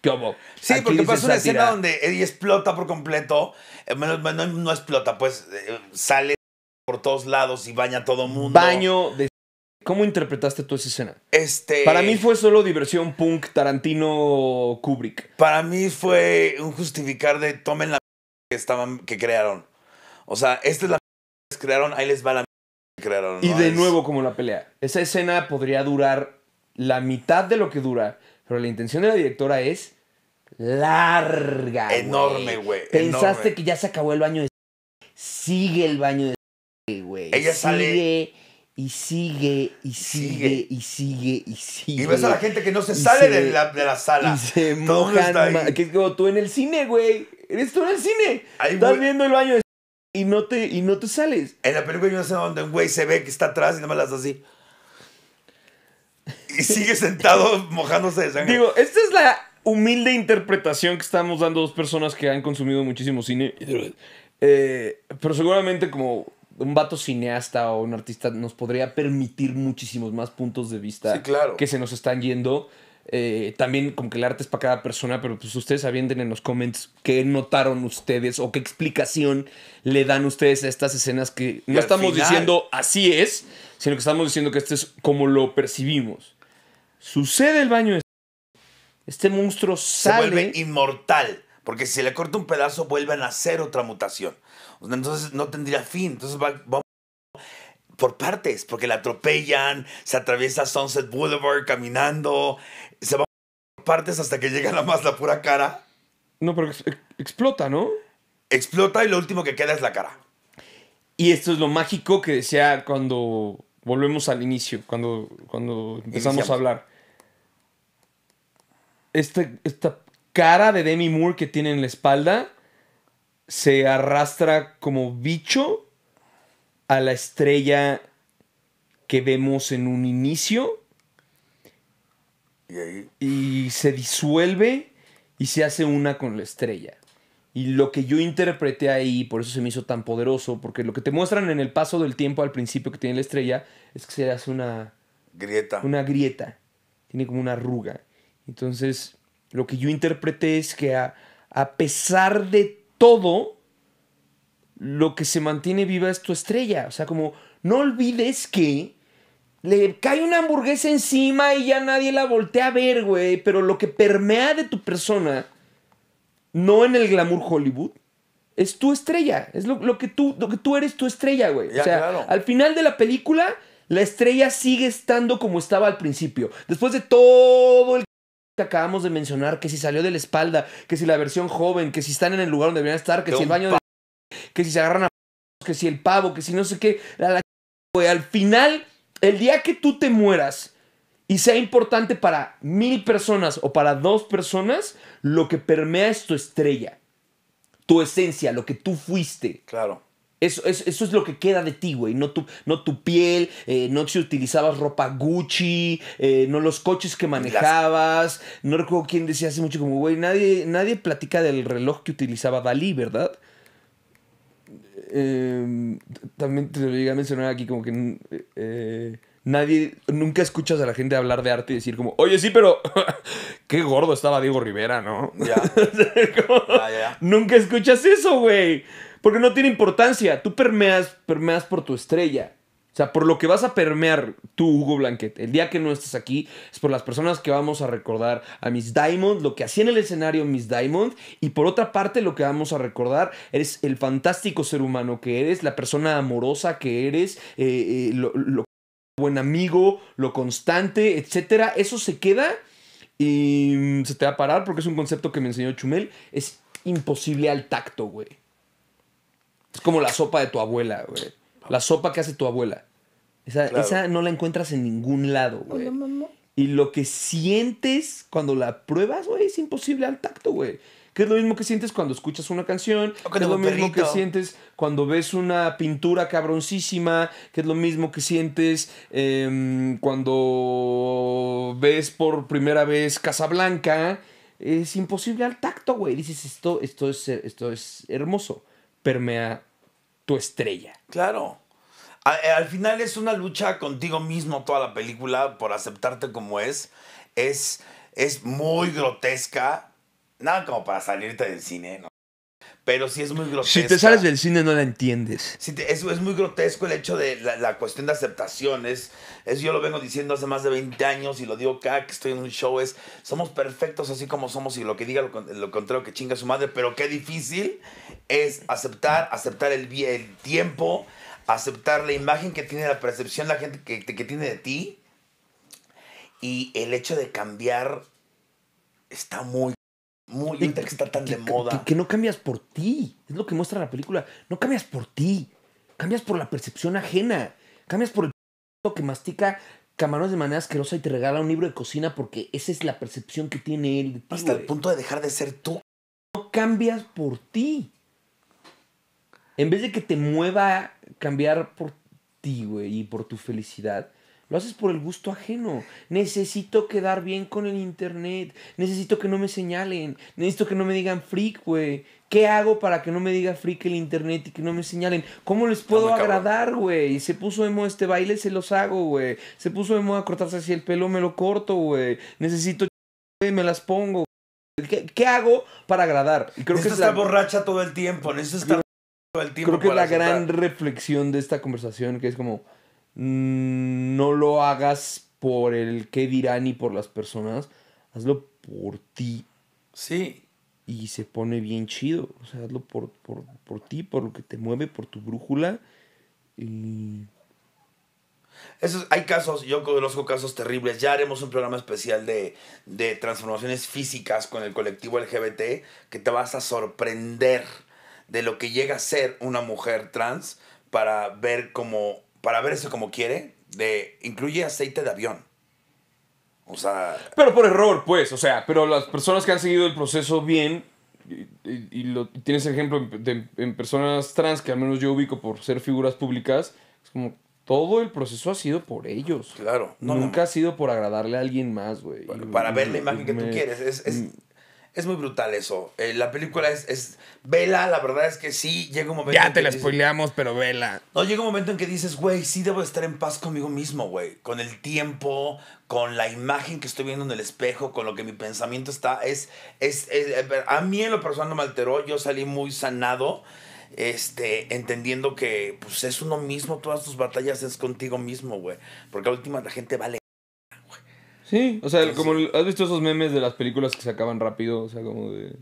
¿Qué hubo? Sí, Aquí porque pasa una sátira. escena donde Eddie explota por completo. Eh, no, no explota, pues eh, sale por todos lados y baña a todo mundo. Baño de. ¿Cómo interpretaste tú esa escena? Este, Para mí fue solo diversión punk Tarantino Kubrick. Para mí fue un justificar de tomen la que estaban que crearon. O sea, esta es la que crearon, ahí les va la que crearon. Y de Es- nuevo como la pelea. Esa escena podría durar la mitad de lo que dura, pero la intención de la directora es larga. Enorme, güey, Pensaste enorme. que ya se acabó el baño de... Sigue el baño de... güey. Ella sale- Sigue y sigue y sigue Sigue. y sigue y sigue. Y ves a la gente que no se sale se- de, la, de la sala. Y se mojan. Que es como tú en el cine, güey. Eres tú en el cine. Ahí, Estás güey. viendo el baño de... Y no te, y no te sales. En la película hay una escena donde un güey se ve que está atrás y nada más las así. Y sigue sentado mojándose de sangre. Digo, esta es la humilde interpretación que estamos dando dos personas que han consumido muchísimo cine. Eh, pero seguramente como un vato cineasta o un artista nos podría permitir muchísimos más puntos de vista Sí, claro. que se nos están yendo. Eh, también como que el arte es para cada persona, pero pues ustedes avienten en los comments qué notaron ustedes o qué explicación le dan ustedes a estas escenas que no estamos final- diciendo así es, sino que estamos diciendo que este es como lo percibimos. Sucede el baño de este monstruo se sale. vuelve inmortal. Porque si se le corta un pedazo, vuelve a nacer otra mutación. Entonces no tendría fin. Entonces va, va por partes, porque la atropellan, se atraviesa Sunset Boulevard caminando, se va por partes hasta que llega nada más la pura cara, No, pero ex- explota, ¿no? explota y lo último que queda es la cara. Y esto es lo mágico que decía cuando volvemos al inicio, cuando, cuando empezamos Iniciamos. a hablar. Este- esta cara de Demi Moore que tiene en la espalda se arrastra como bicho a la estrella que vemos en un inicio Y se disuelve y se hace una con la estrella. Y lo que yo interpreté ahí, por eso se me hizo tan poderoso, porque lo que te muestran en el paso del tiempo al principio que tiene la estrella es que se hace una, grieta. una grieta, tiene como una arruga. Entonces, lo que yo interpreté es que a, a pesar de todo, lo que se mantiene viva es tu estrella. O sea, como no olvides que le cae una hamburguesa encima y ya nadie la voltea a ver, güey. Pero lo que permea de tu persona, no en el glamour Hollywood, es tu estrella. Es lo, lo que, tú, lo que tú eres tu estrella, güey. Ya, o sea, claro. al final de la película, la estrella sigue estando como estaba al principio. Después de todo el acabamos de mencionar, que si salió de la espalda, que si la versión joven, que si están en el lugar donde deberían estar, que De si el baño de... que si se agarran a... que si el pavo, que si no sé qué. La, la- güey, al final, el día que tú te mueras y sea importante para mil personas o para dos personas, lo que permea es tu estrella, tu esencia, lo que tú fuiste. Claro. Eso, eso, eso es lo que queda de ti, güey. No tu, no tu piel, eh, no si utilizabas ropa Gucci, eh, no los coches que manejabas. No recuerdo quién decía hace mucho como, güey, nadie, nadie platica del reloj que utilizaba Dalí, ¿verdad? Eh, también te lo llegué a mencionar aquí como que eh, nadie, nunca escuchas a la gente hablar de arte y decir como, oye, sí, pero qué gordo estaba Diego Rivera, ¿no? Ya. Como- Ya, ya. Nunca escuchas eso, güey. Porque no tiene importancia. Tú permeas, permeas por tu estrella. O sea, por lo que vas a permear tú, Hugo Blanquet, el día que no estés aquí, es por las personas que vamos a recordar a Miss Diamond, lo que hacía en el escenario Miss Diamond, y por otra parte, lo que vamos a recordar eres el fantástico ser humano que eres, la persona amorosa que eres, eh, eh, lo, lo buen amigo, lo constante, etcétera. Eso se queda y mm, se te va a parar porque es un concepto que me enseñó Chumel. Es imposible al tacto, güey. Es como la sopa de tu abuela, güey. La sopa que hace tu abuela. Esa, Claro. esa no la encuentras en ningún lado, güey. Y lo que sientes cuando la pruebas, güey, es imposible al tacto, güey. Que es lo mismo que sientes cuando escuchas una canción, que es lo mismo que sientes cuando ves una pintura cabroncísima, que es lo mismo que sientes em, cuando ves por primera vez Casablanca. Es imposible al tacto, güey. Dices, esto, esto, es, esto es hermoso. Permea tu estrella. Claro. Eh, al final es una lucha contigo mismo toda la película por aceptarte como es. Es, es muy grotesca. Nada como para salirte del cine, ¿no? Pero sí es muy grotesca. Si te sales del cine no la entiendes. Sí, te- es, es muy grotesco el hecho de la, la cuestión de aceptación. Es, es- yo lo vengo diciendo hace más de 20 años y lo digo cada que estoy en un show. Es, somos perfectos así como somos y lo que diga lo, lo contrario que chinga su madre. Pero qué difícil es aceptar, aceptar el, el tiempo, aceptar la imagen que tiene la percepción la gente que, que tiene de ti. Y el hecho de cambiar está muy, muy, ahorita que está tan de moda. que- que no cambias por ti. Es lo que muestra la película. No cambias por ti. Cambias por la percepción ajena. Cambias por el que mastica camarones de manera asquerosa y te regala un libro de cocina porque esa es la percepción que tiene él de ti. Hasta el punto de dejar de ser tú. No cambias por ti. En vez de que te mueva cambiar por ti, güey, y por tu felicidad, lo haces por el gusto ajeno. Necesito quedar bien con el internet. Necesito que no me señalen. Necesito que no me digan freak, güey. ¿Qué hago para que no me diga freak el internet y que no me señalen? ¿Cómo les puedo agradar, güey? Se puso emo este baile, se los hago, güey. Se puso emo a cortarse así el pelo, me lo corto, güey. Necesito, güey, me las pongo. ¿Qué, qué hago para agradar? Y creo que la, borracha todo el tiempo, necesito estar todo el tiempo. creo que es la gran reflexión de esta conversación, que es como, no lo hagas por el qué dirán y por las personas, hazlo por ti Sí, y se pone bien chido. O sea, hazlo por, por, por ti, por lo que te mueve, por tu brújula. Y Eso, hay casos, yo conozco casos terribles. Ya haremos un programa especial de, de transformaciones físicas con el colectivo LGBT que te vas a sorprender de lo que llega a ser una mujer trans para ver cómo, para verse como quiere. De, incluye aceite de avión. O sea, Pero por error, pues, o sea, pero las personas que han seguido el proceso bien, y, y- y lo, tienes ejemplo en, de- en personas trans que al menos yo ubico por ser figuras públicas, es como todo el proceso ha sido por ellos. claro. no, no, Nunca ha sido por agradarle a alguien más, güey. Para, ver la imagen que tú quieres. Es, es, mm. Es muy brutal eso. Eh, la película es, es. Vela, la verdad es que sí, llega un momento. Ya en te que la dices- spoileamos, pero vela. No, llega un momento en que dices, güey, sí debo estar en paz conmigo mismo, güey. Con el tiempo, con la imagen que estoy viendo en el espejo, con lo que mi pensamiento está. Es, es, es- a mí en lo personal no me alteró. Yo salí muy sanado, este, entendiendo que pues es uno mismo, todas tus batallas es contigo mismo, güey. Porque a última la gente vale. Sí, o sea, Entonces, como has visto esos memes de las películas que se acaban rápido, o sea, como de...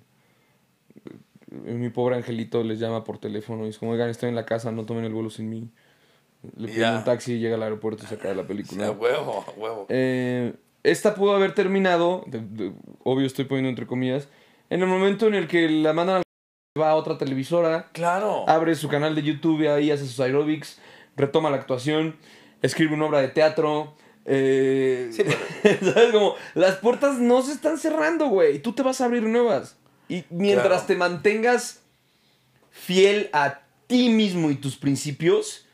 eh, Mi pobre angelito les llama por teléfono y es como, oigan, estoy en la casa, no tomen el vuelo sin mí. Le piden un taxi y llega al aeropuerto y se acaba la A película. huevo, a huevo. Eh, esta pudo haber terminado, de- de- obvio estoy poniendo entre comillas, en el momento en el que la mandan a va a otra televisora, Claro. abre su canal de YouTube y ahí hace sus aerobics, retoma la actuación, escribe una obra de teatro. Eh, Sí, ¿Sabes? Como las puertas no se están cerrando, güey. Tú te vas a abrir nuevas. Y mientras Claro. te mantengas fiel a ti mismo y tus principios,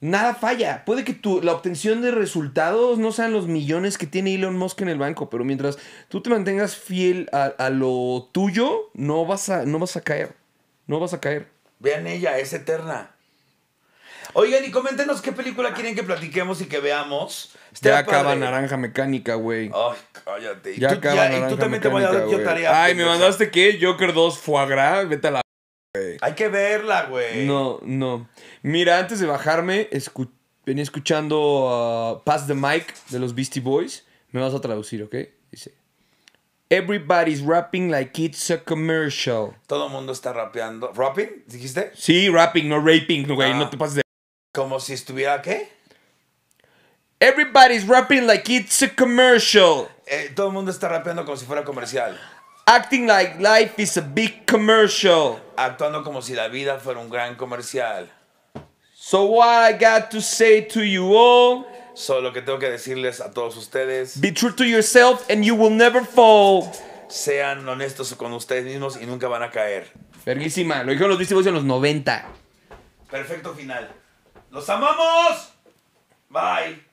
nada falla. Puede que tu, la obtención de resultados no sean los millones que tiene Elon Musk en el banco, pero mientras tú te mantengas fiel a, a lo tuyo, no vas, a, no vas a caer. No vas a caer. Vean ella, es eterna. Oigan, y coméntenos qué película quieren que platiquemos y que veamos. Ya acaba padre. Naranja Mecánica, güey. Ay, cállate. Y Ya tú, acaba ya- y Naranja tú también te voy a dar Mecánica, tarea. Ay, ¿me mandaste qué? Joker 2 Foie Gras. Vete a la... Hay que verla, güey. No, no. Mira, antes de bajarme, escu- venía escuchando uh, Pass the Mic de los Beastie Boys. Me vas a traducir, ¿ok? Dice: Everybody's rapping like it's a commercial. Todo el mundo está rapeando. ¿Rapping? ¿Dijiste? Sí, rapping, no raping, güey. Ah. No te pases de. Como si estuviera, ¿qué? Everybody's rapping like it's a commercial. Eh, todo el mundo está rapeando como si fuera comercial. Acting like life is a big commercial. Actuando como si la vida fuera un gran comercial. So, what I got to say to you all Solo que tengo que decirles a todos ustedes, be true to yourself and you will never fall. sean honestos con ustedes mismos y nunca van a caer. Verguísima, lo dijeron los Beastie Boys en los 90. Perfecto final. ¡Los amamos! Bye.